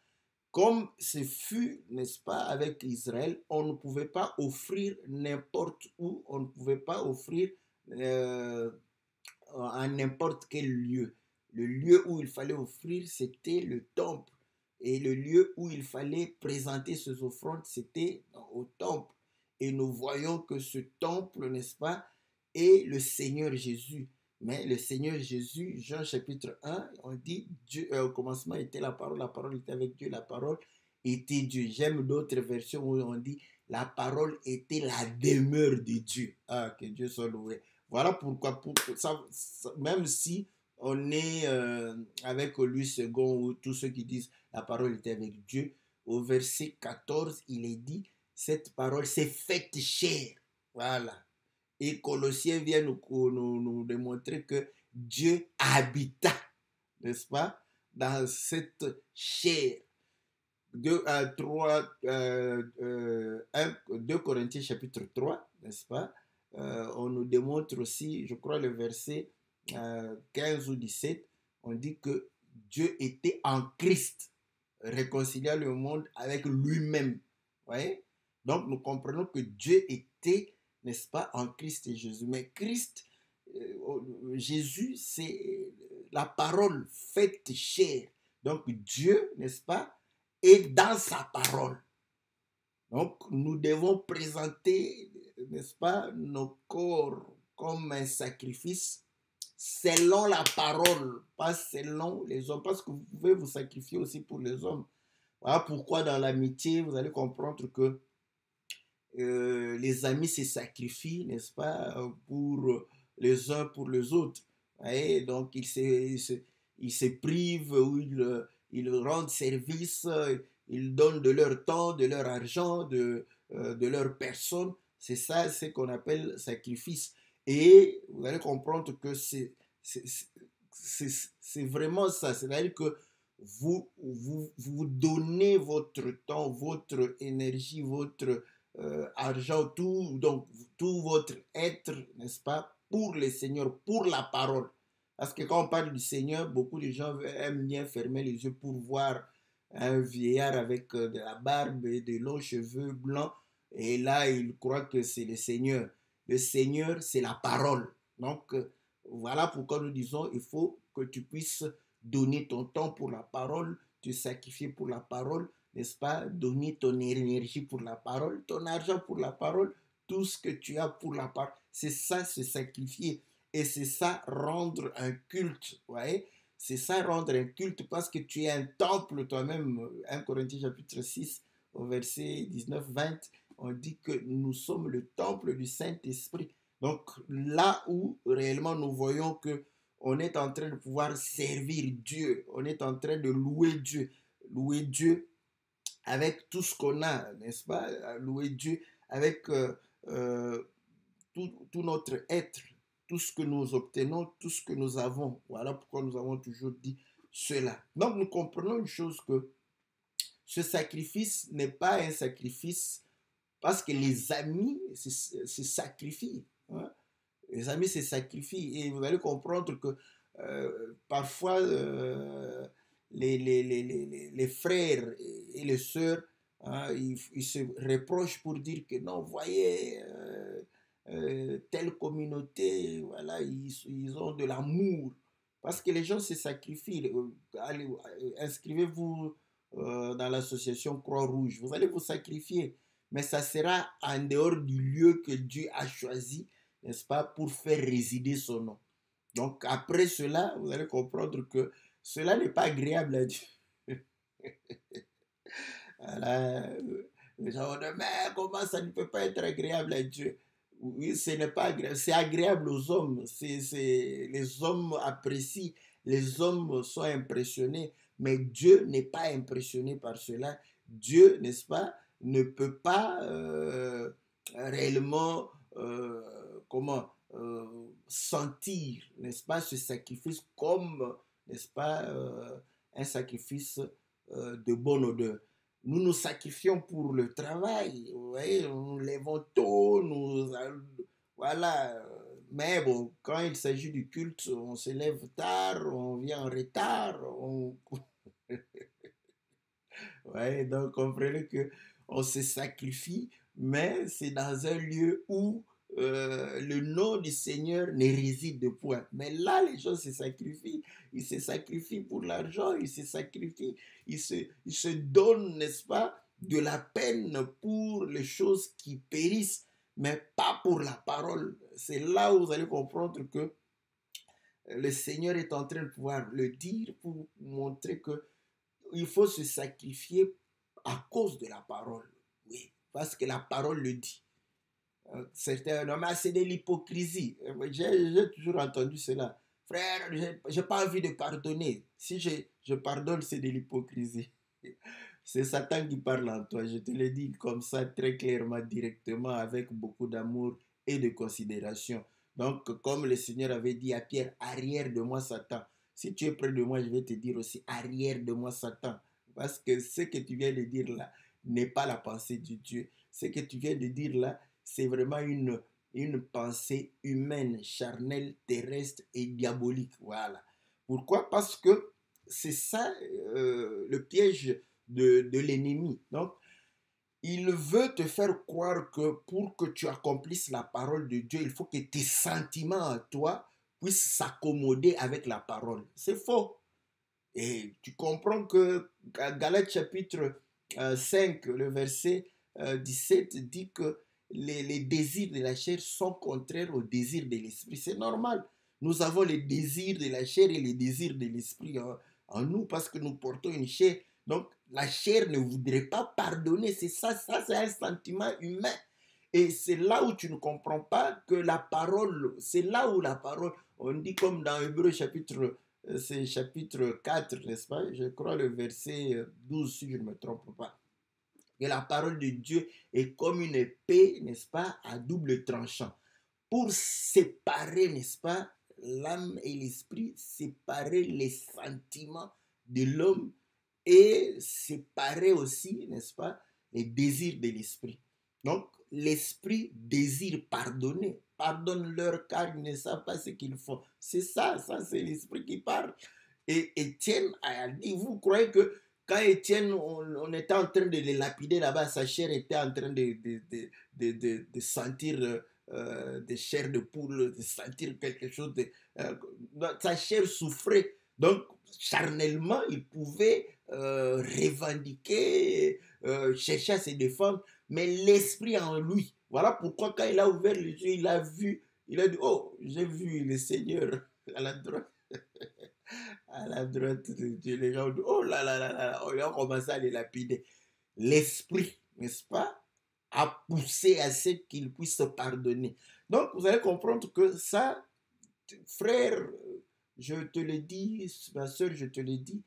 Comme ce fut, n'est-ce pas, avec Israël, on ne pouvait pas offrir n'importe où, on ne pouvait pas offrir euh, à n'importe quel lieu. Le lieu où il fallait offrir, c'était le temple. Et le lieu où il fallait présenter ses offrandes, c'était au temple. Et nous voyons que ce temple, n'est-ce pas, est le Seigneur Jésus. Mais le Seigneur Jésus, Jean chapitre 1, on dit, euh, au commencement était la parole, la parole était avec Dieu, la parole était Dieu. J'aime d'autres versions où on dit, la parole était la demeure de Dieu. Ah, que Dieu soit loué. Voilà pourquoi, même si on est euh, avec Louis II ou tous ceux qui disent la parole était avec Dieu, au verset 14, il est dit, cette parole s'est faite chair. Voilà. Et Colossiens vient nous, nous, nous démontrer que Dieu habita, n'est-ce pas, dans cette chair. 2, 3, euh, euh, 1, 2 Corinthiens chapitre 3, n'est-ce pas Euh, On nous démontre aussi, je crois, le verset euh, 15 ou 17, on dit que Dieu était en Christ, réconciliant le monde avec lui-même. voyez? Donc nous comprenons que Dieu était, n'est-ce pas, en Christ et Jésus. Mais Christ, euh, Jésus, c'est la parole faite chair. Donc Dieu, n'est-ce pas, est dans sa parole. Donc nous devons présenter, n'est-ce pas, nos corps comme un sacrifice selon la parole, pas selon les hommes, parce que vous pouvez vous sacrifier aussi pour les hommes. Voilà pourquoi dans l'amitié, vous allez comprendre que euh, les amis se sacrifient, n'est-ce pas, pour les uns pour les autres. Voyez, donc ils se, ils, se, privent ou ils, ils rendent service, ils donnent de leur temps, de leur argent, de, euh, de leur personne. C'est ça ce qu'on appelle sacrifice. Et vous allez comprendre que c'est vraiment ça. C'est-à-dire que vous, vous, vous donnez votre temps, votre énergie, votre euh, argent, tout, donc tout votre être, n'est-ce pas, pour le Seigneur, pour la parole. Parce que quand on parle du Seigneur, beaucoup de gens aiment bien fermer les yeux pour voir un vieillard avec de la barbe et de longs cheveux blancs. Et là, ils croient que c'est le Seigneur. Le Seigneur, c'est la parole. Donc, voilà pourquoi nous disons, il faut que tu puisses donner ton temps pour la parole, te sacrifier pour la parole, n'est-ce pas? Donner ton énergie pour la parole, ton argent pour la parole, tout ce que tu as pour la parole. C'est ça, se sacrifier. Et c'est ça, rendre un culte. Voyez? C'est ça, rendre un culte parce que tu es un temple toi-même. 1 Corinthiens chapitre 6, au verset 19-20, on dit que nous sommes le temple du Saint-Esprit. Donc là où réellement nous voyons que on est en train de pouvoir servir Dieu, on est en train de louer Dieu, louer Dieu avec tout ce qu'on a, n'est-ce pas? Louer Dieu avec euh, euh, tout, tout notre être, tout ce que nous obtenons, tout ce que nous avons. Voilà pourquoi nous avons toujours dit cela. Donc nous comprenons une chose que ce sacrifice n'est pas un sacrifice parce que les amis se, sacrifient. hein. Les amis se sacrifient. Et vous allez comprendre que euh, parfois euh, les, frères et les sœurs, hein, ils, se reprochent pour dire que non, voyez, euh, telle communauté, voilà, ils, ils ont de l'amour. Parce que les gens se sacrifient. Inscrivez-vous dans l'association Croix-Rouge. Vous allez vous sacrifier. Mais ça sera en dehors du lieu que Dieu a choisi, n'est-ce pas, pour faire résider son nom. Donc après cela, vous allez comprendre que cela n'est pas agréable à Dieu. Voilà. Les gens vont dire, mais comment ça ne peut pas être agréable à Dieu? Oui, ce n'est pas agréable. C'est agréable aux hommes. Les hommes apprécient. Les hommes sont impressionnés. Mais Dieu n'est pas impressionné par cela. Dieu, n'est-ce pas, ne peut pas euh, réellement, euh, comment, euh, sentir, n'est-ce pas, ce sacrifice comme, n'est-ce pas, un sacrifice de bonne odeur. Nous nous sacrifions pour le travail, vous voyez, nous nous levons tôt, nous, voilà. Mais bon, quand il s'agit du culte, on se lève tard, on vient en retard. Ouais, donc comprenez que on se sacrifie, mais c'est dans un lieu où euh, le nom du Seigneur ne réside point. Mais là, les gens se sacrifient. Ils se sacrifient pour l'argent, ils se sacrifient, ils se, se donnent, n'est-ce pas, de la peine pour les choses qui périssent, mais pas pour la parole. C'est là où vous allez comprendre que le Seigneur est en train de pouvoir le dire pour montrer que il faut se sacrifier à cause de la parole. Oui, parce que la parole le dit. Euh, Certains, non, mais c'est de l'hypocrisie. Euh, J'ai toujours entendu cela. Frère, j'ai pas envie de pardonner. Si je, je pardonne, c'est de l'hypocrisie. C'est Satan qui parle en toi. Je te le dis comme ça, très clairement, directement, avec beaucoup d'amour et de considération. Donc, comme le Seigneur avait dit à Pierre, arrière de moi, Satan. Si tu es près de moi, je vais te dire aussi, arrière de moi, Satan. Parce que ce que tu viens de dire là n'est pas la pensée de Dieu. Ce que tu viens de dire là, c'est vraiment une, une pensée humaine, charnelle, terrestre et diabolique. Voilà. Pourquoi? Parce que c'est ça euh, le piège de, de l'ennemi. Donc, il veut te faire croire que pour que tu accomplisses la parole de Dieu, il faut que tes sentiments à toi puissent s'accommoder avec la parole. C'est faux. Et tu comprends que Galates chapitre euh, 5, le verset euh, 17 dit que les, les désirs de la chair sont contraires aux désirs de l'esprit. C'est normal. Nous avons les désirs de la chair et les désirs de l'esprit en, nous parce que nous portons une chair. Donc, la chair ne voudrait pas pardonner. C'est ça, ça c'est un sentiment humain. Et c'est là où tu ne comprends pas que la parole, c'est là où la parole, on dit comme dans Hébreu chapitre, euh, c'est chapitre 4, n'est-ce pas? Je crois le verset euh, 12, si je ne me trompe pas. Et la parole de Dieu est comme une épée, n'est-ce pas, à double tranchant. Pour séparer, n'est-ce pas, l'âme et l'esprit, séparer les sentiments de l'homme et séparer aussi, n'est-ce pas, les désirs de l'esprit. Donc, l'esprit désire pardonner. Pardonne-leur car ils ne savent pas ce qu'ils font. C'est ça, ça c'est l'esprit qui parle. Et Étienne a dit, vous croyez que quand Étienne, on, était en train de le lapider là-bas, sa chair était en train de, de, de, de, sentir euh, des chairs de poule, de sentir quelque chose. De, euh, sa chair souffrait. Donc, charnellement, il pouvait euh, revendiquer, euh, chercher à se défendre, mais l'esprit en lui. Voilà pourquoi quand il a ouvert les yeux, il a vu, il a dit, oh, j'ai vu le Seigneur à la droite. à la droite de Dieu. Les gens ont dit, oh là là là là, on a commencé à les lapider. L'esprit, n'est-ce pas, a poussé à ce qu'il puisse pardonner. Donc, vous allez comprendre que ça, frère, je te le dis, ma soeur, je te le dis,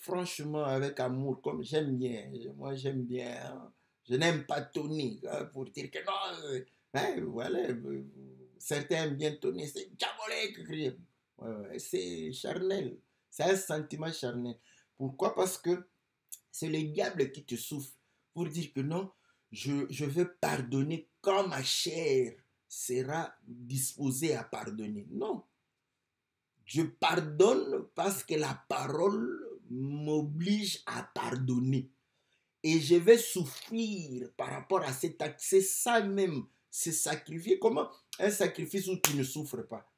franchement, avec amour, comme j'aime bien, moi j'aime bien, hein. Je n'aime pas Tony, hein, pour dire que non, euh, hein, voilà, euh, certains aiment bien Tony, c'est diabolique, c'est charnel, c'est un sentiment charnel. Pourquoi? Parce que c'est le diable qui te souffle pour dire que non, je, je veux pardonner quand ma chair sera disposée à pardonner. Non. Je pardonne parce que la parole m'oblige à pardonner. Et je vais souffrir par rapport à cet acte. C'est ça même, c'est sacrifier. Comment un sacrifice où tu ne souffres pas?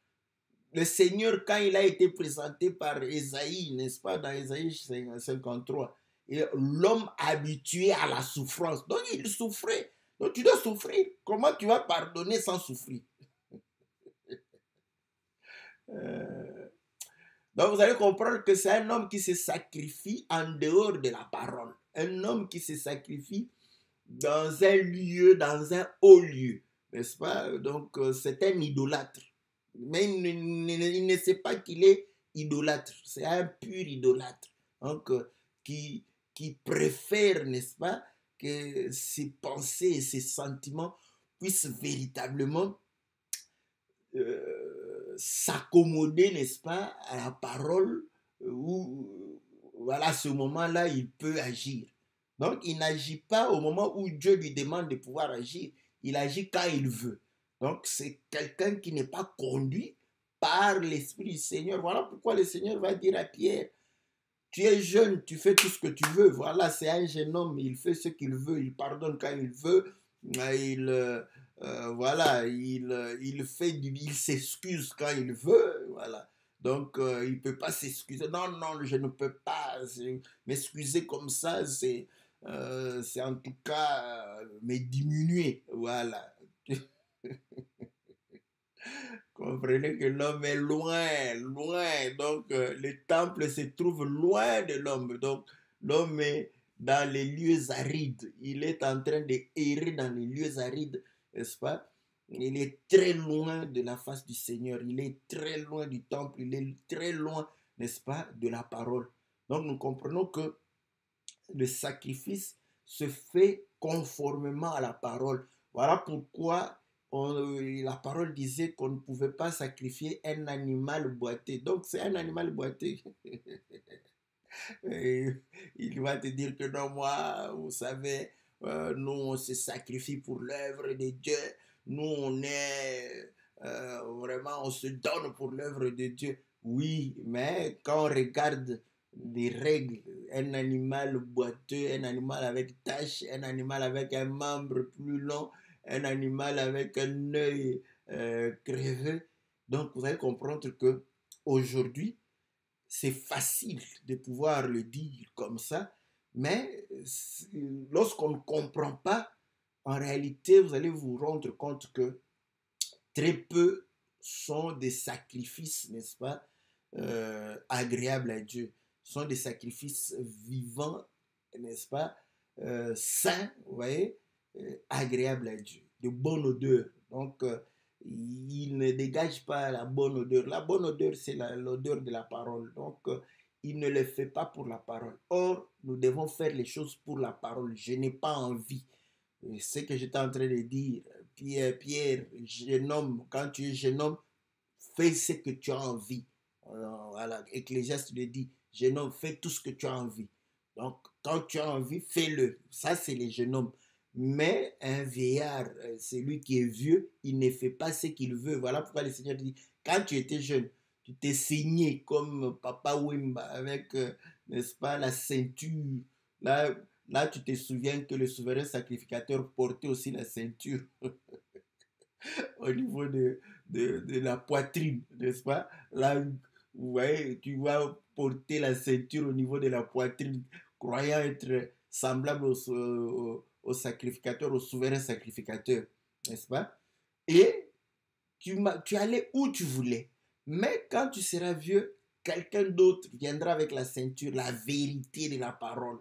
Le Seigneur, quand il a été présenté par Esaïe, n'est-ce pas, dans Esaïe 53, l'homme habitué à la souffrance. Donc il souffrait. Donc tu dois souffrir. Comment tu vas pardonner sans souffrir? Euh, Donc vous allez comprendre que c'est un homme qui se sacrifie en dehors de la parole. Un homme qui se sacrifie dans un lieu, dans un haut lieu. N'est-ce pas? Donc euh, c'est un idolâtre. Mais il ne, sait pas qu'il est idolâtre. C'est un pur idolâtre. Donc euh, qui, préfère, n'est-ce pas, que ses pensées et ses sentiments puissent véritablement euh, s'accommoder, n'est-ce pas, à la parole où, voilà, ce moment-là, il peut agir. Donc, il n'agit pas au moment où Dieu lui demande de pouvoir agir. Il agit quand il veut. Donc, c'est quelqu'un qui n'est pas conduit par l'Esprit du Seigneur. Voilà pourquoi le Seigneur va dire à Pierre, tu es jeune, tu fais tout ce que tu veux. Voilà, c'est un jeune homme, il fait ce qu'il veut, il pardonne quand il veut, il, euh, euh, voilà, il, euh, il fait il s'excuse quand il veut, voilà. Donc, euh, il ne peut pas s'excuser. Non, non, je ne peux pas m'excuser comme ça, c'est euh, en tout cas euh, me diminuer, voilà. Comprenez que l'homme est loin, loin. Donc, le temple se trouve loin de l'homme. Donc, l'homme est dans les lieux arides. Il est en train de errer dans les lieux arides, n'est-ce pas? Il est très loin de la face du Seigneur. Il est très loin du temple. Il est très loin, n'est-ce pas, de la parole. Donc, nous comprenons que le sacrifice se fait conformément à la parole. Voilà pourquoi euh, la parole disait qu'on ne pouvait pas sacrifier un animal boité. Donc c'est un animal boité. Il va te dire que non, moi, vous savez, euh, nous, on se sacrifie pour l'œuvre de Dieu. Nous, on est euh, vraiment, on se donne pour l'œuvre de Dieu. Oui, mais quand on regarde les règles, un animal boiteux, un animal avec tache, un animal avec un membre plus long, un animal avec un œil euh, crevé. Donc, vous allez comprendre que aujourd'hui, c'est facile de pouvoir le dire comme ça, mais lorsqu'on ne comprend pas, en réalité, vous allez vous rendre compte que très peu sont des sacrifices, n'est-ce pas, euh, agréables à Dieu. Sont des sacrifices vivants, n'est-ce pas, euh, sains, vous voyez, euh, agréable à Dieu, de bonne odeur. Donc, euh, il ne dégage pas la bonne odeur. La bonne odeur, c'est l'odeur de la parole. Donc, il ne le fait pas pour la parole. Or, nous devons faire les choses pour la parole. Je n'ai pas envie. Ce que j'étais en train de dire, Pierre, Pierre, jeune homme, quand tu es jeune homme, fais ce que tu as envie. Voilà, Ecclésiaste le dit, jeune homme, fais tout ce que tu as envie. Donc, quand tu as envie, fais-le. Ça, c'est les jeunes hommes. Mais un vieillard, euh, celui qui est vieux, il ne fait pas ce qu'il veut. Voilà pourquoi le Seigneur dit, quand tu étais jeune, tu t'es saigné comme Papa Wimba avec, euh, n'est-ce pas, la ceinture. Là, là, tu te souviens que le souverain sacrificateur portait aussi la ceinture au niveau de, la poitrine, n'est-ce pas? Là, vous tu vas porter la ceinture au niveau de la poitrine, croyant être semblable au sacrificateur, au souverain sacrificateur, n'est-ce pas? Et tu, tu allais où tu voulais. Mais quand tu seras vieux, quelqu'un d'autre viendra avec la ceinture, la vérité de la parole.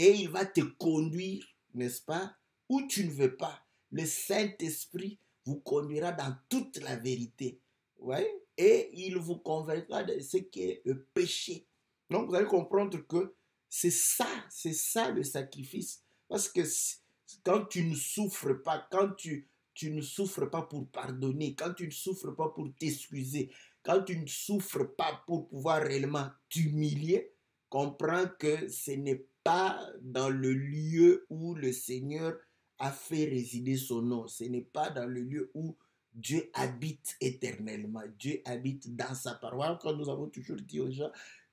Et il va te conduire, n'est-ce pas, où tu ne veux pas. Le Saint-Esprit vous conduira dans toute la vérité. Ouais? Et il vous convaincra de ce qui est le péché. Donc vous allez comprendre que c'est ça, c'est ça le sacrifice. Parce que quand tu ne souffres pas, quand tu, tu ne souffres pas pour pardonner, quand tu ne souffres pas pour t'excuser, quand tu ne souffres pas pour pouvoir réellement t'humilier, comprends que ce n'est pas dans le lieu où le Seigneur a fait résider son nom. Ce n'est pas dans le lieu où Dieu habite éternellement. Dieu habite dans sa parole. Quand nous avons toujours dit aux gens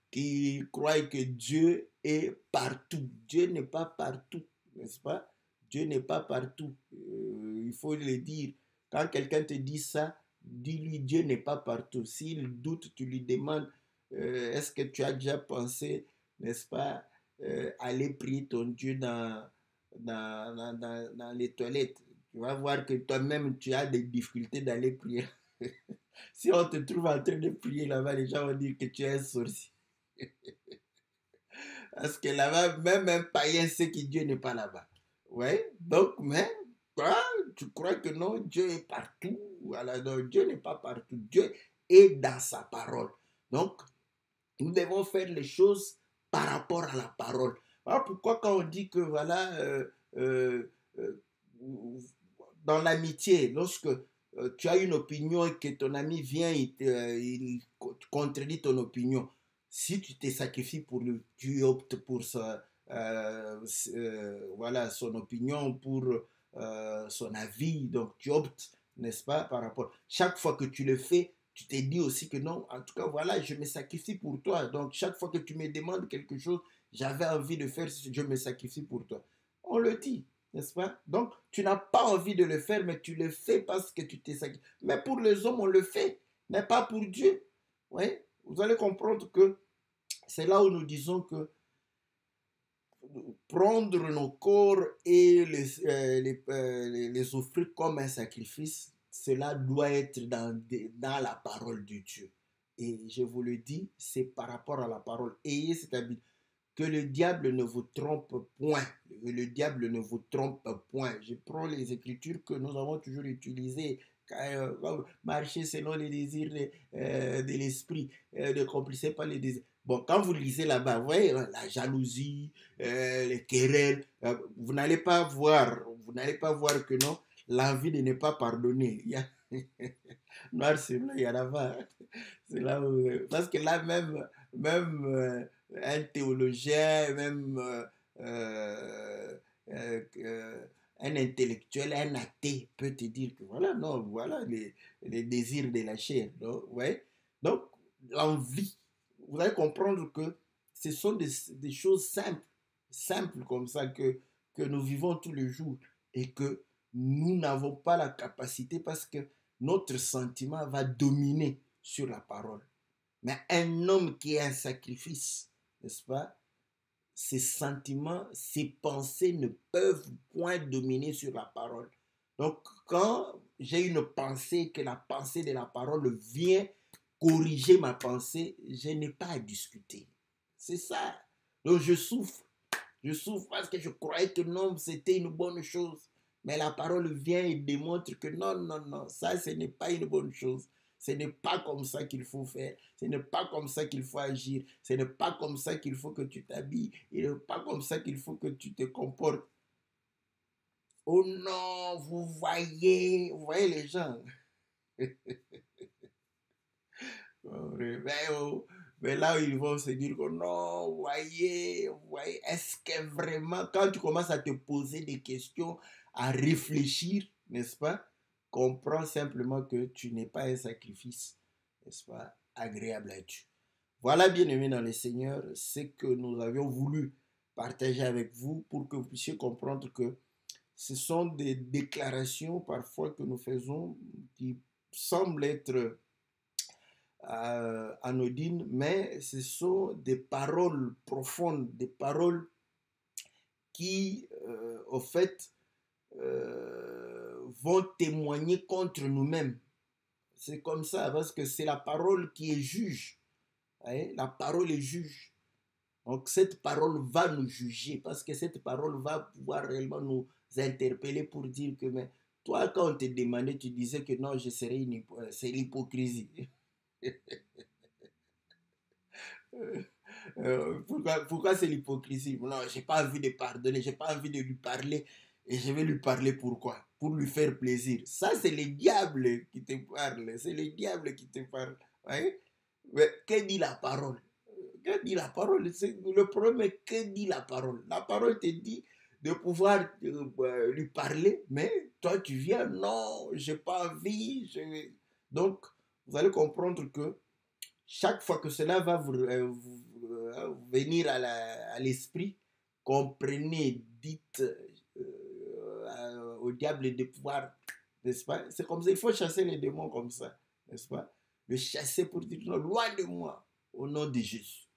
qui croient que Dieu est partout. Dieu n'est pas partout, n'est-ce pas? Dieu n'est pas partout. Euh, il faut le dire. Quand quelqu'un te dit ça, dis-lui Dieu n'est pas partout. S'il doute, tu lui demandes euh, est-ce que tu as déjà pensé, n'est-ce pas, euh, aller prier ton Dieu dans, dans, dans, les toilettes Tu vas voir que toi-même, tu as des difficultés d'aller prier. si on te trouve en train de prier là-bas, les gens vont dire que tu es un sorcier. Parce que là-bas, même un païen sait que Dieu n'est pas là-bas. Ouais, donc, mais, quoi, tu crois que non, Dieu est partout? Voilà, Dieu n'est pas partout. Dieu est dans sa parole. Donc, nous devons faire les choses par rapport à la parole. Voilà pourquoi quand on dit que, voilà, euh, euh, euh, dans l'amitié, lorsque tu as une opinion et que ton ami vient, il, contredit ton opinion, si tu te sacrifies pour lui, tu optes pour euh, voilà, son opinion, pour son avis, donc tu optes, n'est-ce pas, par rapport. Chaque fois que tu le fais, tu te dis aussi que non, en tout cas, voilà, je me sacrifie pour toi. Donc chaque fois que tu me demandes quelque chose, j'avais envie de faire, je me sacrifie pour toi. On le dit, n'est-ce pas? Donc tu n'as pas envie de le faire, mais tu le fais parce que tu t'es sacrifié. Mais pour les hommes, on le fait, mais pas pour Dieu. Ouais? Vous allez comprendre que c'est là où nous disons que prendre nos corps et les, euh, euh, les offrir comme un sacrifice, cela doit être dans, la parole de Dieu. Et je vous le dis, c'est par rapport à la parole. Ayez cette habitude. Que le diable ne vous trompe point. Le diable ne vous trompe point. Je prends les écritures que nous avons toujours utilisées. Euh, marchez selon les désirs de, euh, de l'esprit. Euh, ne complissez pas les désirs. Bon, quand vous lisez là-bas, vous voyez, euh, la jalousie, euh, les querelles, euh, vous n'allez pas voir, vous n'allez pas voir que non, l'envie de ne pas pardonner. Il y a noir sur blanc, il y en a pas. C'est là euh, parce que là même, même euh, un théologien, même euh, un intellectuel, un athée peut te dire que voilà, non, voilà les, les désirs de la chair. Donc, ouais. Donc, l'envie, vous allez comprendre que ce sont des, des choses simples, simples comme ça que, que nous vivons tous les jours et que nous n'avons pas la capacité parce que notre sentiment va dominer sur la parole. Mais un homme qui est un sacrifice, n'est-ce pas Ses sentiments, ses pensées ne peuvent point dominer sur la parole. Donc, quand j'ai une pensée, que la pensée de la parole vient corriger ma pensée, je n'ai pas à discuter. C'est ça. Donc, je souffre. Je souffre parce que je croyais que non, c'était une bonne chose. Mais la parole vient et démontre que non, non, non, ça, ce n'est pas une bonne chose. Ce n'est pas comme ça qu'il faut faire. Ce n'est pas comme ça qu'il faut agir. Ce n'est pas comme ça qu'il faut que tu t'habilles. Ce n'est pas comme ça qu'il faut que tu te comportes. Oh non, vous voyez, vous voyez les gens. Oh, mais là, ils vont se dire que non, voyez, voyez, est-ce que vraiment, quand tu commences à te poser des questions, à réfléchir, n'est-ce pas, comprends simplement que tu n'es pas un sacrifice, n'est-ce pas, agréable à Dieu. Voilà, bien aimé dans le Seigneur, ce que nous avions voulu partager avec vous pour que vous puissiez comprendre que ce sont des déclarations parfois que nous faisons qui semblent être euh, anodines, mais ce sont des paroles profondes, des paroles qui, euh, au fait, euh, vont témoigner contre nous-mêmes. C'est comme ça, parce que c'est la parole qui est juge. La parole est juge. Donc cette parole va nous juger, parce que cette parole va pouvoir réellement nous interpeller pour dire que mais, toi, quand on te demandait, tu disais que non, je serais une euh, c'est l'hypocrisie. Euh, pourquoi pourquoi c'est l'hypocrisie? Non, j'ai pas envie de pardonner, j'ai pas envie de lui parler. Et je vais lui parler pourquoi Pour lui faire plaisir. Ça, c'est le diable qui te parle. C'est le diable qui te parle. Ouais? Mais que dit la parole? Que dit la parole? Le problème est que dit la parole? La parole te dit de pouvoir euh, euh, lui parler, mais toi tu viens, non, j'ai pas envie. Donc, vous allez comprendre que chaque fois que cela va euh, venir à l'esprit, comprenez, dites au diable de pouvoir, n'est-ce pas? C'est comme ça, il faut chasser les démons comme ça, n'est-ce pas? Le chasser pour dire, non, loin de moi, au nom de Jésus.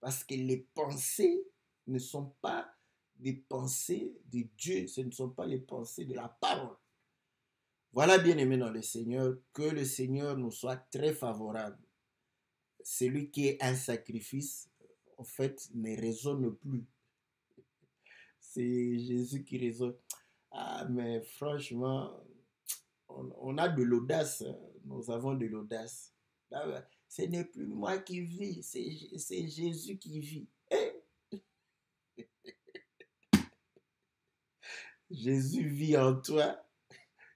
Parce que les pensées ne sont pas des pensées de Dieu, ce ne sont pas les pensées de la parole. Voilà, bien aimé dans le Seigneur, que le Seigneur nous soit très favorable. Celui qui est un sacrifice, en fait, ne raisonne plus. C'est Jésus qui raisonne. Ah, mais franchement, on, a de l'audace. hein. Nous avons de l'audace. Ah Ce n'est plus moi qui vis, c'est Jésus qui vit. Eh, Jésus vit en toi.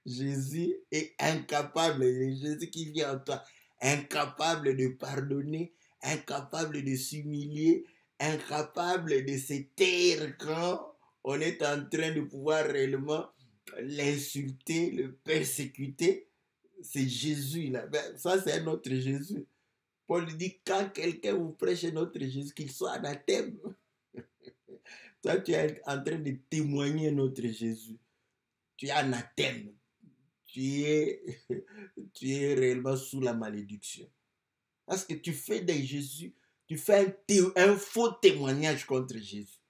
Jésus est incapable, Jésus qui vit en toi, incapable de pardonner, incapable de s'humilier, incapable de se taire quand on est en train de pouvoir réellement l'insulter, le persécuter. C'est Jésus là. Ben, ça, c'est un autre Jésus. Paul dit quand quelqu'un vous prêche notre Jésus, qu'il soit anathème. Toi, tu es en train de témoigner notre Jésus. Tu es anathème. Tu es, tu es réellement sous la malédiction. Parce que tu fais de Jésus, tu fais un faux témoignage contre Jésus.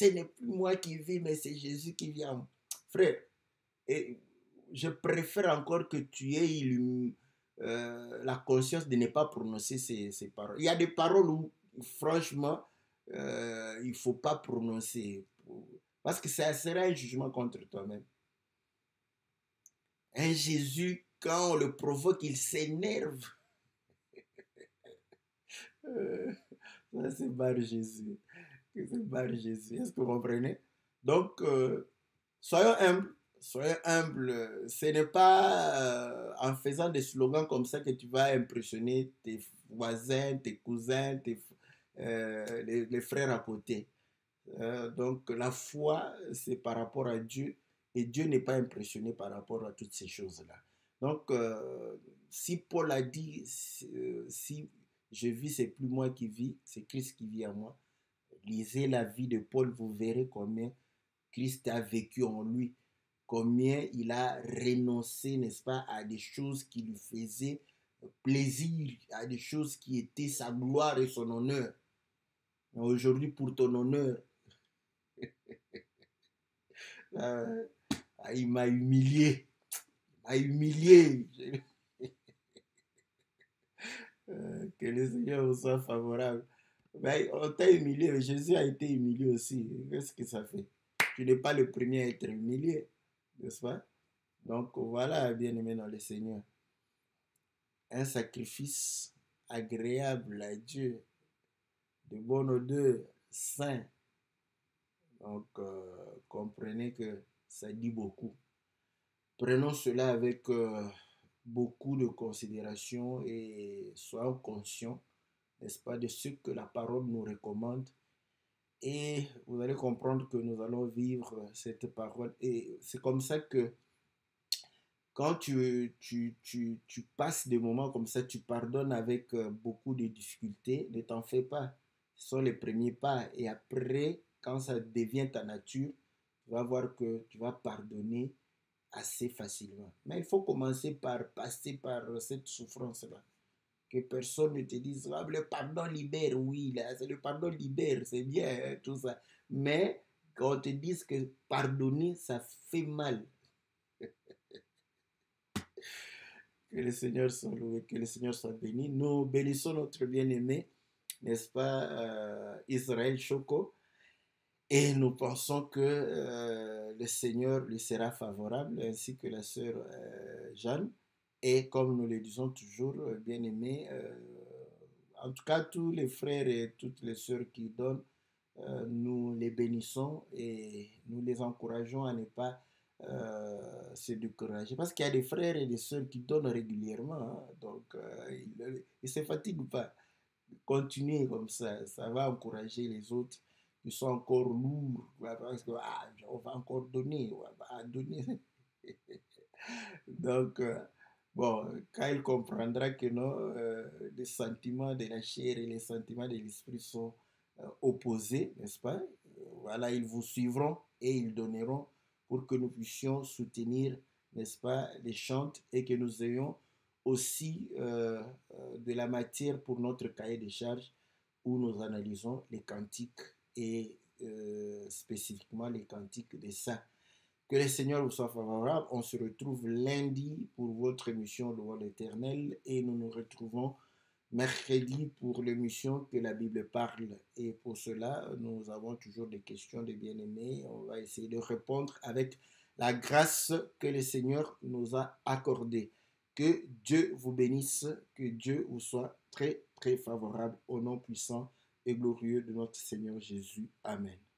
Ce n'est plus moi qui vis, mais c'est Jésus qui vit en moi. Frère, et je préfère encore que tu aies euh, la conscience de ne pas prononcer ces, ces paroles. Il y a des paroles où, franchement, euh, il ne faut pas prononcer. Parce que ça sera un jugement contre toi-même. Un Jésus, quand on le provoque, il s'énerve. Euh, ça, c'est barre Jésus. C'est barre Jésus. Est-ce que vous comprenez? Donc, euh, soyons humbles. Soyons humbles. Ce n'est pas euh, en faisant des slogans comme ça que tu vas impressionner tes voisins, tes cousins, tes, euh, les, les frères à côté. Donc, la foi, c'est par rapport à Dieu. Et Dieu n'est pas impressionné par rapport à toutes ces choses-là. Donc, si Paul a dit, si, je vis, c'est plus moi qui vis, c'est Christ qui vit en moi. Lisez la vie de Paul, vous verrez combien Christ a vécu en lui, combien il a renoncé, n'est-ce pas, à des choses qui lui faisaient plaisir, à des choses qui étaient sa gloire et son honneur. Aujourd'hui, pour ton honneur, euh, ah, il m'a humilié. Il m'a humilié. Euh, que le Seigneur vous soit favorable. Mais on t'a humilié, Jésus a été humilié aussi. Qu'est-ce que ça fait? Tu n'es pas le premier à être humilié, n'est-ce pas? Donc voilà, bien aimé dans le Seigneur. Un sacrifice agréable à Dieu, de bonne odeur, saint. Donc euh, comprenez que ça dit beaucoup. Prenons cela avec euh, beaucoup de considération et soyons conscients, n'est-ce pas, de ce que la parole nous recommande. Et vous allez comprendre que nous allons vivre cette parole. Et c'est comme ça que quand tu, tu, tu, tu passes des moments comme ça, tu pardonnes avec euh, beaucoup de difficultés, ne t'en fais pas. Ce sont les premiers pas. Et après, quand ça devient ta nature, tu vas voir que tu vas pardonner assez facilement. Mais il faut commencer par passer par cette souffrance-là. Que personne ne te dise, ah, le pardon libère, oui, là, c'est le pardon libère, c'est bien, hein, tout ça. Mais quand on te dise que pardonner, ça fait mal. que le Seigneur soit loué, que le Seigneur soit béni. Nous bénissons notre bien-aimé, n'est-ce pas, euh, Israël Choco. Et nous pensons que euh, le Seigneur lui sera favorable, ainsi que la sœur euh, Jeanne. Et comme nous le disons toujours, euh, bien aimés, euh, en tout cas tous les frères et toutes les sœurs qui donnent, euh, nous les bénissons et nous les encourageons à ne pas se décourager. Parce qu'il y a des frères et des sœurs qui donnent régulièrement, hein. donc ils ne se fatiguent pas. Continuez comme ça, ça va encourager les autres qui sont encore lourds. Parce que, ah, on va encore donner, donc, bon, quand il comprendra que non, euh, les sentiments de la chair et les sentiments de l'esprit sont euh, opposés, n'est-ce pas? Euh, Voilà, ils vous suivront et ils donneront pour que nous puissions soutenir, n'est-ce pas, les chantes et que nous ayons aussi de la matière pour notre cahier de charges où nous analysons les cantiques et spécifiquement les cantiques des saints. Que le Seigneur vous soit favorable. On se retrouve lundi pour votre émission Louant l'Éternel et nous nous retrouvons mercredi pour l'émission que la Bible parle. Et pour cela, nous avons toujours des questions de bien-aimés. On va essayer de répondre avec la grâce que le Seigneur nous a accordée. Que Dieu vous bénisse, que Dieu vous soit très, très favorable au nom puissant et glorieux de notre Seigneur Jésus. Amen.